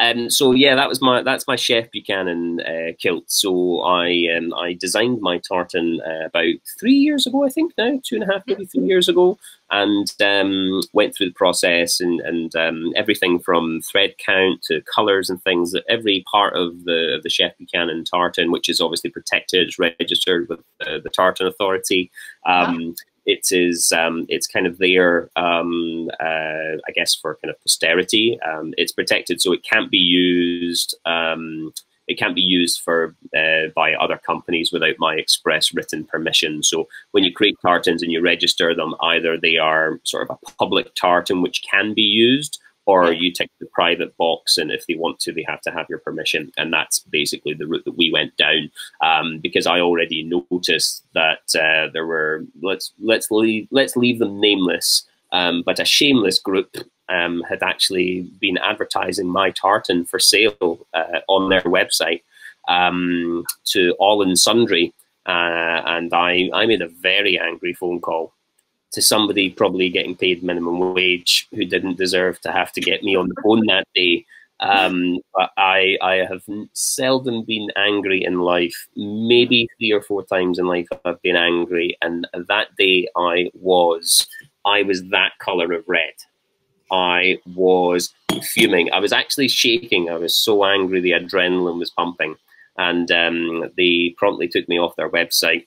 Um, so yeah, that was my that's my chef Buchanan uh, kilt. So I um, I designed my tartan uh, about three years ago, I think now two and a half, maybe three years ago, and um, went through the process and and um, everything from thread count to colours and things. That every part of the of the chef Buchanan tartan, which is obviously protected, it's registered with uh, the Tartan Authority. Um, it is um, it's kind of there um, uh, I guess for kind of posterity. Um, it's protected so it can't be used um, it can't be used for uh, by other companies without my express written permission. So when you create tartans and you register them, either they are sort of a public tartan which can be used, or you take the private box and if they want to they have to have your permission. And that's basically the route that we went down. Um, because i already noticed that uh, there were let's let's leave let's leave them nameless. Um, but a shameless group um, had actually been advertising my tartan for sale uh, on their website um, to all and sundry. Uh, and I, I made a very angry phone call to somebody probably getting paid minimum wage who didn't deserve to have to get me on the phone that day. Um, but I, I have seldom been angry in life. Maybe three or four times in life I've been angry, and that day I was, I was that color of red. I was fuming. I was actually shaking. I was so angry. The adrenaline was pumping, and um, they promptly took me off their website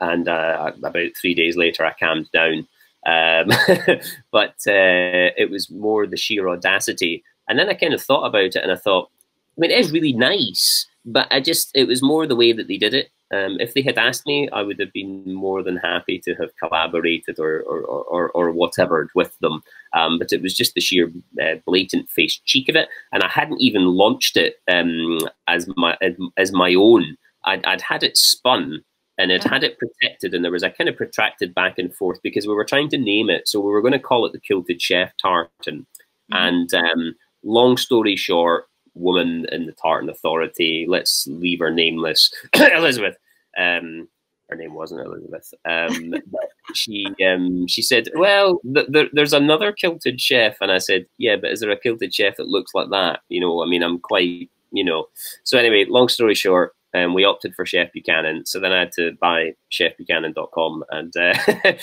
and uh, about three days later, I calmed down. Um, but uh, it was more the sheer audacity. And then I kind of thought about it, and I thought, I mean, it is really nice, but I just it was more the way that they did it. Um, if they had asked me, I would have been more than happy to have collaborated or or, or, or whatever with them. Um, but it was just the sheer uh, blatant face cheek of it, and I hadn't even launched it um, as my as my own. I'd, I'd had it spun and it had it protected and there was a kind of protracted back and forth because we were trying to name it so we were going to call it the kilted chef tartan mm-hmm. and um, long story short woman in the tartan authority let's leave her nameless elizabeth um, her name wasn't Elizabeth. Um, she um, she said, "Well, th- th- there's another kilted chef," and I said, "Yeah, but is there a kilted chef that looks like that?" You know, I mean, I'm quite, you know. So anyway, long story short, um, we opted for Chef Buchanan. So then I had to buy chefbuchanan.com and uh,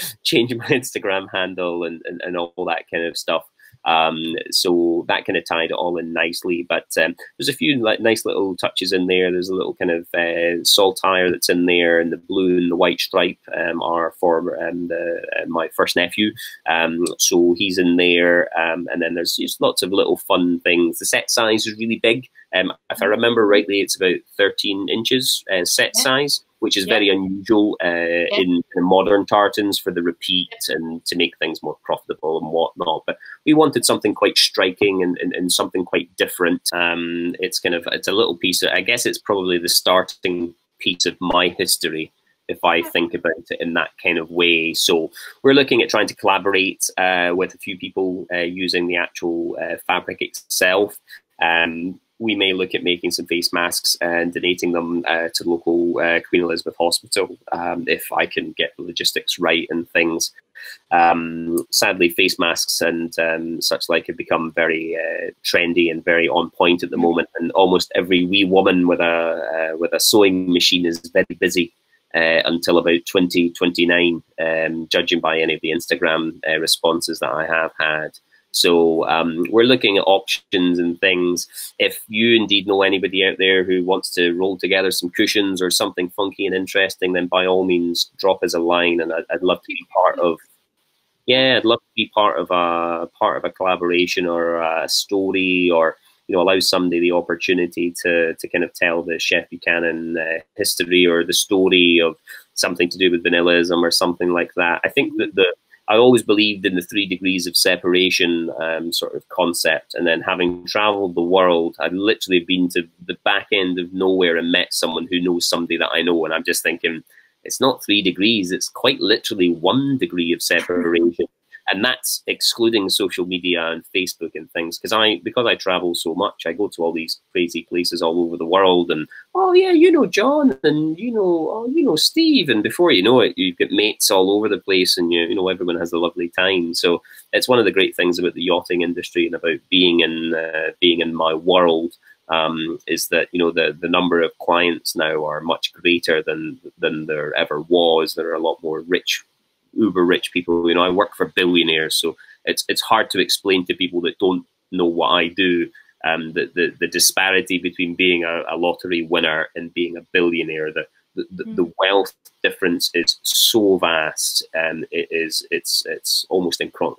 change my Instagram handle and, and, and all that kind of stuff. Um, so that kind of tied it all in nicely. But um, there's a few like nice little touches in there. There's a little kind of uh, saltire that's in there, and the blue and the white stripe um, are for um, the, uh, my first nephew. Um, so he's in there, um, and then there's just lots of little fun things. The set size is really big. Um, if I remember rightly, it's about 13 inches uh, set yeah. size which is yeah. very unusual uh, yeah. in, in, modern tartans for the repeat and to make things more profitable and whatnot. But we wanted something quite striking and, and, and something quite different. Um, it's kind of it's a little piece. Of, I guess it's probably the starting piece of my history if I think about it in that kind of way. So we're looking at trying to collaborate uh, with a few people uh, using the actual uh, fabric itself. Um, we may look at making some face masks and donating them uh, to local uh, Queen Elizabeth Hospital um, if I can get the logistics right and things. Um, sadly, face masks and um, such like have become very uh, trendy and very on point at the moment, and almost every wee woman with a uh, with a sewing machine is very busy. Uh, until about 2029, um, judging by any of the Instagram uh, responses that I have had. So um, we're looking at options and things. If you indeed know anybody out there who wants to roll together some cushions or something funky and interesting, then by all means drop us a line, and I'd, I'd love to be part of. Yeah, I'd love to be part of a part of a collaboration or a story, or you know, allow somebody the opportunity to to kind of tell the Chef Buchanan uh, history or the story of something to do with vanillaism or something like that. I think that the I always believed in the three degrees of separation um, sort of concept. And then having traveled the world, I've literally been to the back end of nowhere and met someone who knows somebody that I know. And I'm just thinking, it's not three degrees, it's quite literally one degree of separation and that's excluding social media and Facebook and things. Because I, because I travel so much, I go to all these crazy places all over the world, and oh yeah, you know John, and you know, oh you know Steve, and before you know it, you've got mates all over the place, and you, you know everyone has a lovely time. So it's one of the great things about the yachting industry and about being in uh, being in my world. Um, is that you know the the number of clients now are much greater than than there ever was. There are a lot more rich uber rich people. You know, I work for billionaires, so it's it's hard to explain to people that don't know what I do. Um, the, the the disparity between being a, a lottery winner and being a billionaire, the the, mm. the wealth difference is so vast, and it is it's it's almost uh,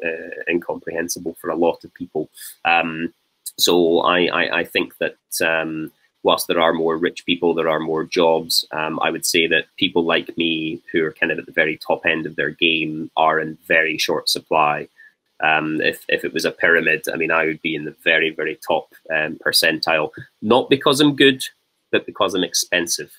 incomprehensible for a lot of people. Um, so I, I, I think that um, whilst there are more rich people, there are more jobs. Um, I would say that people like me, who are kind of at the very top end of their game, are in very short supply. Um, if, if it was a pyramid, I mean, I would be in the very, very top um, percentile, not because I'm good, but because I'm expensive.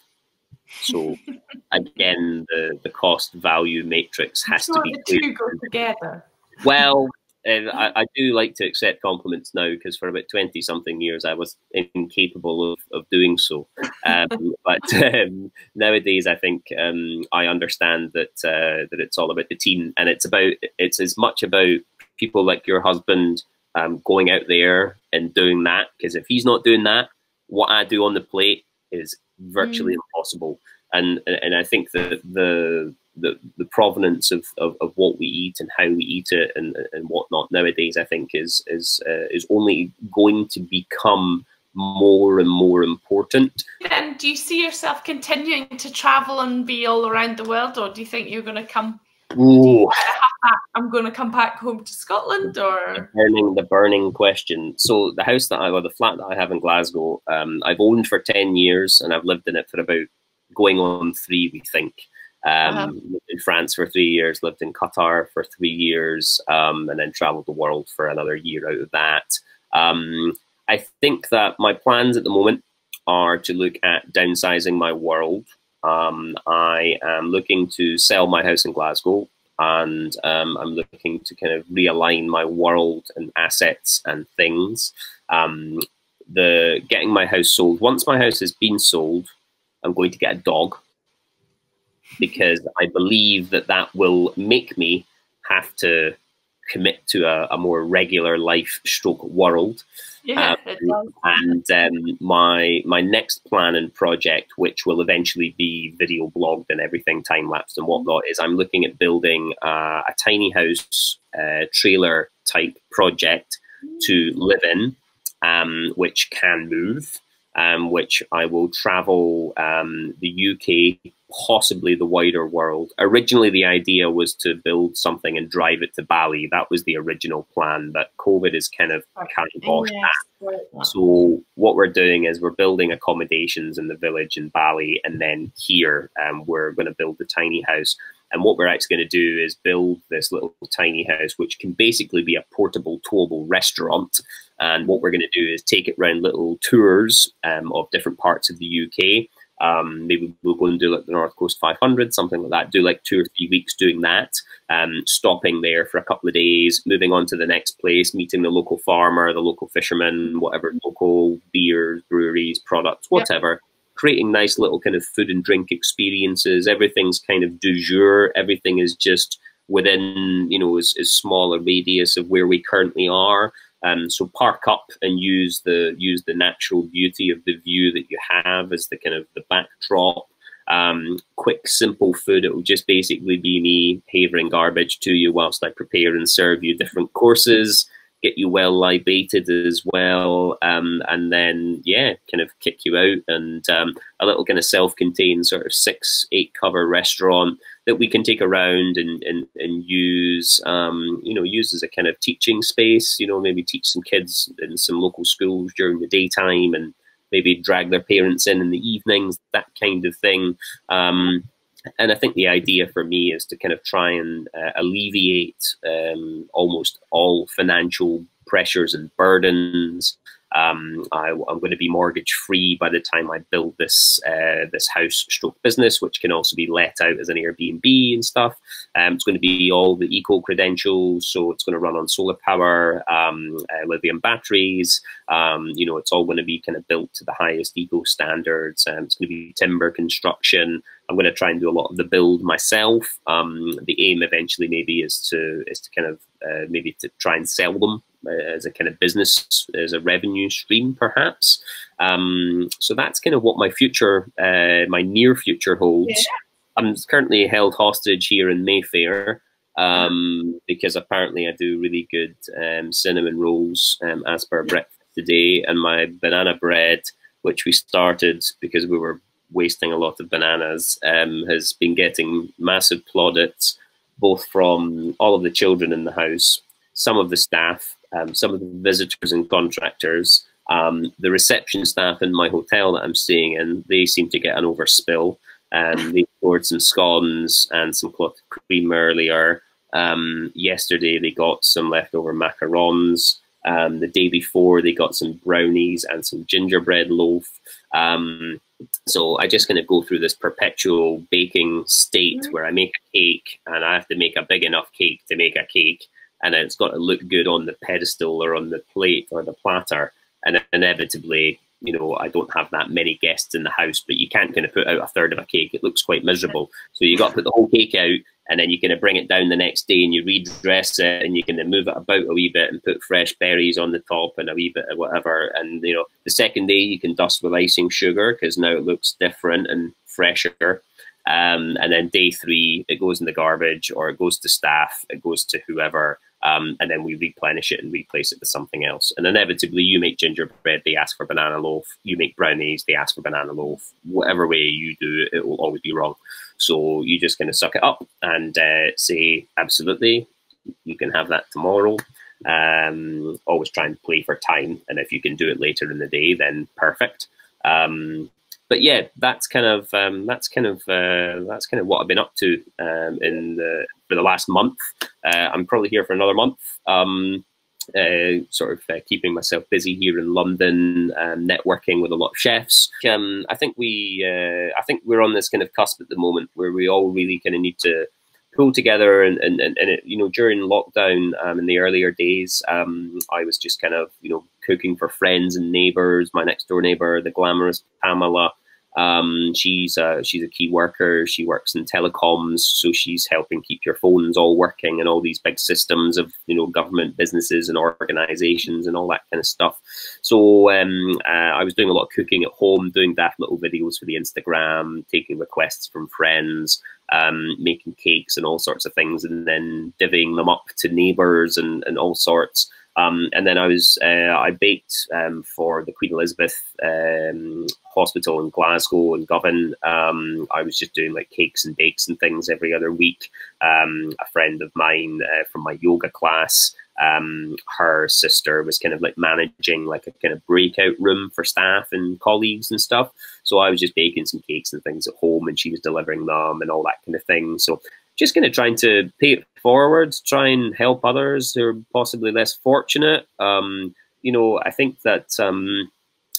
So again, the, the cost value matrix has to be. The two go together. Well, and I, I, do like to accept compliments now because for about 20 something years I was incapable of, of doing so. Um, but um, nowadays I think um, I understand that uh, that it's all about the team and it's about it's as much about people like your husband um, going out there and doing that because if he's not doing that, what I do on the plate is virtually mm. impossible. And and I think that the the, the provenance of, of, of, what we eat and how we eat it and, and whatnot nowadays, I think is is uh, is only going to become more and more important. And do you see yourself continuing to travel and be all around the world, or do you think you're going to come? Ooh. I'm going to come back home to Scotland, or the burning the burning question. So the house that I or the flat that I have in Glasgow, um, I've owned for ten years, and I've lived in it for about going on three, we think. Um, uh-huh. Lived in France for three years, lived in Qatar for three years, um, and then traveled the world for another year out of that. Um, I think that my plans at the moment are to look at downsizing my world. Um, I am looking to sell my house in Glasgow, and um, I'm looking to kind of realign my world and assets and things. Um, the getting my house sold. Once my house has been sold, I'm going to get a dog because I believe that that will make me have to commit to a, a more regular life stroke world. Yeah, um, and um, my my next plan and project, which will eventually be video blogged and everything, time lapsed and whatnot, is I'm looking at building uh, a tiny house uh, trailer type project to live in, um, which can move, um, which I will travel um, the UK possibly the wider world. Originally, the idea was to build something and drive it to Bali. That was the original plan, but COVID is kind of kiboshed that. So what we're doing is we're building accommodations in the village in Bali, and then here um, we're going to build the tiny house. And what we're actually going to do is build this little tiny house, which can basically be a portable, towable restaurant. And what we're going to do is take it around little tours um, of different parts of the UK um, maybe we'll go and do like the North Coast 500, something like that. Do like two or three weeks doing that, um, stopping there for a couple of days, moving on to the next place, meeting the local farmer, the local fisherman, whatever local beers, breweries, products, whatever. Yep. Creating nice little kind of food and drink experiences. Everything's kind of du jour. Everything is just within, you know, as, as small a radius of where we currently are. Um, so park up and use the use the natural beauty of the view that you have as the kind of the backdrop. Um, quick, simple food. It will just basically be me havering garbage to you whilst I prepare and serve you different courses, get you well libated as well, um, and then yeah, kind of kick you out and um, a little kind of self-contained sort of six, eight cover restaurant that we can take around and, and, and use, um, you know, use as a kind of teaching space, you know, maybe teach some kids in some local schools during the daytime and maybe drag their parents in in the evenings, that kind of thing. Um, and I think the idea for me is to kind of try and uh, alleviate um, almost all financial pressures and burdens um, I, am going to be mortgage free by the time I build this uh, this house stroke business, which can also be let out as an Airbnb and stuff. Um, it's going to be all the eco credentials, so it's going to run on solar power, um, uh, lithium batteries. Um, you know, it's all going to be kind of built to the highest eco standards. Um, it's going to be timber construction. I'm going to try and do a lot of the build myself. Um, the aim eventually maybe is to is to kind of uh, maybe to try and sell them as a kind of business, as a revenue stream, perhaps. Um, so that's kind of what my future, uh, my near future holds. Yeah. I'm currently held hostage here in Mayfair um, because apparently I do really good um, cinnamon rolls um, as per breakfast today, and my banana bread, which we started because we were wasting a lot of bananas, um, has been getting massive plaudits, both from all of the children in the house, some of the staff, um, some of the visitors and contractors, um, the reception staff in my hotel that I'm staying in, they seem to get an overspill. Um, they poured some scones and some cream earlier. Um, yesterday they got some leftover macarons. Um, the day before they got some brownies and some gingerbread loaf. Um, so I just kind of go through this perpetual baking state mm-hmm. where I make a cake and I have to make a big enough cake to make a cake and it's got to look good on the pedestal or on the plate or the platter. And inevitably, you know, I don't have that many guests in the house, but you can't kind of put out a third of a cake. It looks quite miserable. So you got to put the whole cake out and then you of bring it down the next day and you redress it and you can move it about a wee bit and put fresh berries on the top and a wee bit of whatever. And, you know, the second day you can dust with icing sugar because now it looks different and fresher. Um, and then day three, it goes in the garbage or it goes to staff, it goes to whoever um, and then we replenish it and replace it with something else. And inevitably, you make gingerbread, they ask for banana loaf. You make brownies, they ask for banana loaf. Whatever way you do it, it will always be wrong. So you just kind of suck it up and uh, say, absolutely, you can have that tomorrow. Um, always try and play for time. And if you can do it later in the day, then perfect. Um, but yeah, that's kind of um, that's kind of uh, that's kind of what I've been up to um, in the, for the last month. Uh, I'm probably here for another month. Um, uh, sort of uh, keeping myself busy here in London, um, networking with a lot of chefs. Um, I think we, uh, I think we're on this kind of cusp at the moment where we all really kind of need to pull together. And and, and, and it, you know, during lockdown um, in the earlier days, um, I was just kind of you know cooking for friends and neighbours. My next door neighbour, the glamorous Pamela, Um, she's a, she's a key worker. She works in telecoms, so she's helping keep your phones all working and all these big systems of you know government businesses and organizations and all that kind of stuff. So um, uh, I was doing a lot of cooking at home, doing that little videos for the Instagram, taking requests from friends, um, making cakes and all sorts of things, and then divvying them up to neighbours and, and all sorts. Um, and then I was uh, I baked um, for the Queen Elizabeth um, Hospital in Glasgow and Govan. Um, I was just doing like cakes and bakes and things every other week. Um, a friend of mine uh, from my yoga class, um, her sister was kind of like managing like a kind of breakout room for staff and colleagues and stuff. So I was just baking some cakes and things at home, and she was delivering them and all that kind of thing. So just kind of trying to pay it forward, try and help others who are possibly less fortunate. Um, you know, I think that um,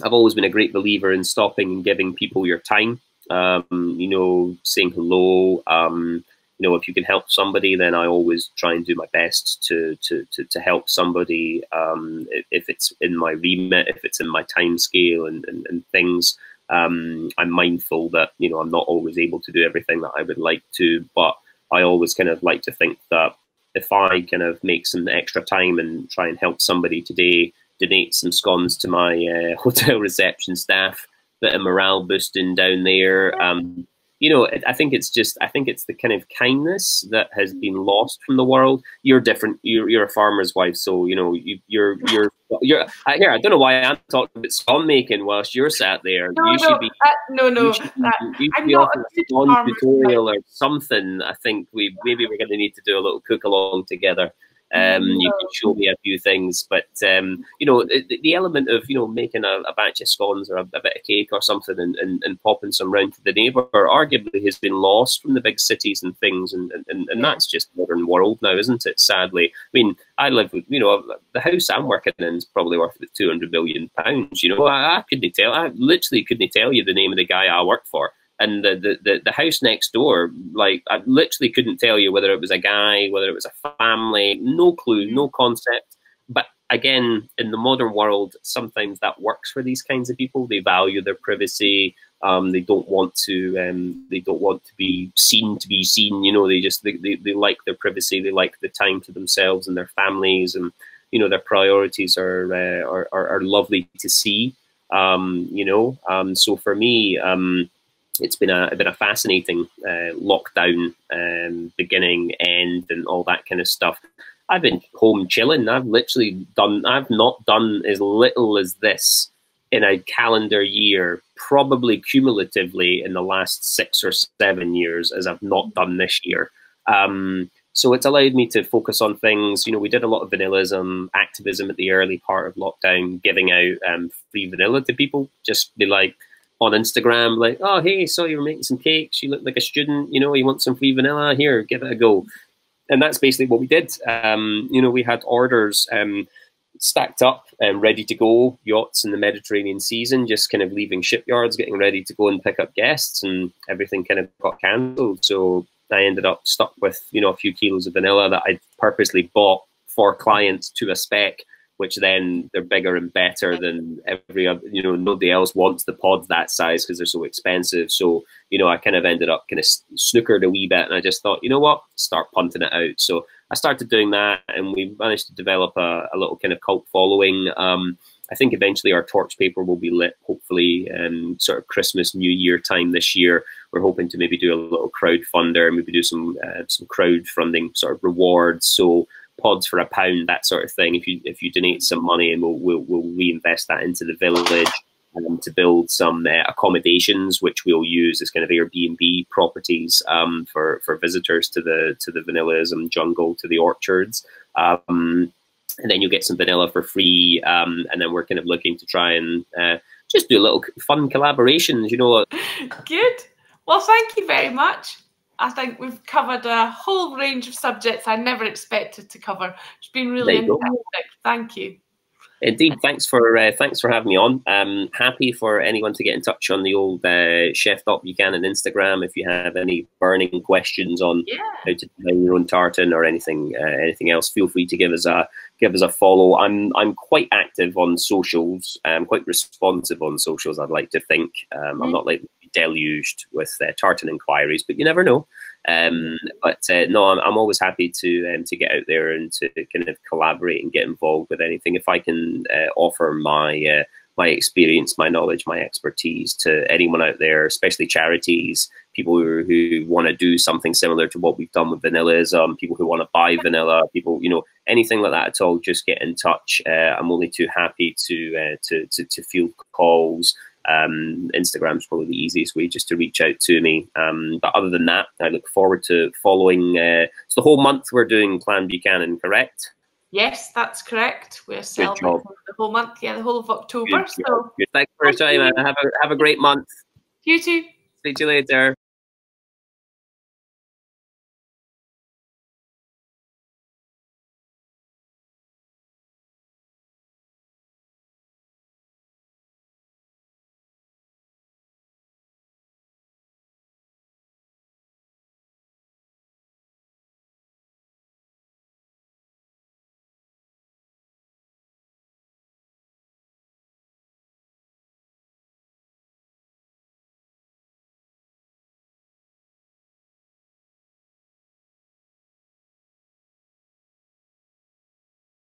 I've always been a great believer in stopping and giving people your time. Um, you know, saying hello. Um, you know, if you can help somebody, then I always try and do my best to to to, to help somebody. Um, if, it's in my remit, if it's in my time scale and, and, and things. Um, I'm mindful that you know I'm not always able to do everything that I would like to, but I always kind of like to think that if I kind of make some extra time and try and help somebody today, donate some scones to my uh, hotel reception staff, bit of morale boosting down there. Um, you know, I think it's just, I think it's the kind of kindness that has been lost from the world. You're different. You're, you're a farmer's wife, so you know you, you're you're you're I, here. I don't know why I'm talking about scone making whilst you're sat there. No, you should no, be uh, no, no. You should, you should be offering a tutorial or something. I think we maybe we're going to need to do a little cook along together. Um, you can show me a few things, but um, you know the, the, element of you know making a, a batch of scones or a, a, bit of cake or something and, and, and popping some round to the neighbour arguably has been lost from the big cities and things, and, and, and that's just modern world now, isn't it? Sadly, I mean, I live with you know the house I'm working in is probably worth two hundred million pounds. You know, I, I couldn't tell, I literally couldn't tell you the name of the guy I work for and the, the, the, house next door, like I literally couldn't tell you whether it was a guy, whether it was a family, no clue, no concept. But again, in the modern world, sometimes that works for these kinds of people. They value their privacy. Um, they don't want to. Um, they don't want to be seen to be seen. You know, they just they, they, they like their privacy. They like the time to themselves and their families, and you know their priorities are uh, are, are, are lovely to see. Um, you know, um, so for me. It's been a been a fascinating uh, lockdown, um, beginning, end, and all that kind of stuff. I've been home chilling. I've literally done. I've not done as little as this in a calendar year, probably cumulatively in the last six or seven years, as I've not done this year. Um, so it's allowed me to focus on things. You know, we did a lot of vanillism, activism at the early part of lockdown, giving out um, free vanilla to people. Just be like, on Instagram, like, oh, hey, saw you were making some cakes. You look like a student. You know, you want some free vanilla? Here, give it a go. And that's basically what we did. Um, you know, we had orders um, stacked up and ready to go, yachts in the Mediterranean season, just kind of leaving shipyards, getting ready to go and pick up guests, and everything kind of got cancelled. So I ended up stuck with, you know, a few kilos of vanilla that I purposely bought for clients to a spec which then they're bigger and better than every other, you know, nobody else wants the pods that size because they're so expensive. So, you know, I kind of ended up kind of snookered a wee bit and I just thought, you know what, start punting it out. So I started doing that and we managed to develop a, a little kind of cult following. Um, I think eventually our torch paper will be lit, hopefully, um, sort of Christmas, New Year time this year. We're hoping to maybe do a little crowdfunder, maybe do some uh, some crowdfunding sort of rewards. So pods for a pound, that sort of thing. If you if you donate some money, and we'll we'll, we'll reinvest that into the village um, to build some uh, accommodations, which we'll use as kind of Airbnb properties um, for for visitors to the to the vanillism jungle, to the orchards. Um, and then you'll get some vanilla for free. Um, and then we're kind of looking to try and uh, just do a little fun collaborations, you know. Good. Well, thank you very much. I think we've covered a whole range of subjects I never expected to cover. It's been really fantastic. Thank you. Indeed, thanks for uh, thanks for having me on. Um, happy for anyone to get in touch on the old uh, Chef Buchanan Instagram if you have any burning questions on yeah. how to design your own tartan or anything uh, anything else. Feel free to give us a give us a follow. I'm I'm quite active on socials. I'm quite responsive on socials. I'd like to think um. I'm not like deluged with uh, tartan inquiries, but you never know. Um, but uh, no, I'm, I'm, always happy to um, to get out there and to kind of collaborate and get involved with anything. If I can uh, offer my uh, my experience, my knowledge, my expertise to anyone out there, especially charities, people who, who want to do something similar to what we've done with Vanillaism, people who want to buy vanilla, people, you know, anything like that at all, just get in touch. Uh, I'm only too happy to, uh, to, to, to field calls. Um, Instagram's probably the easiest way just to reach out to me. Um, but other than that, I look forward to following. Uh, it's the whole month we're doing Clan Buchanan, correct? Yes, that's correct. We're celebrating the whole month. Yeah, the whole of October. Good, so good. thanks for your time. Have a have a great month. You too. See you later.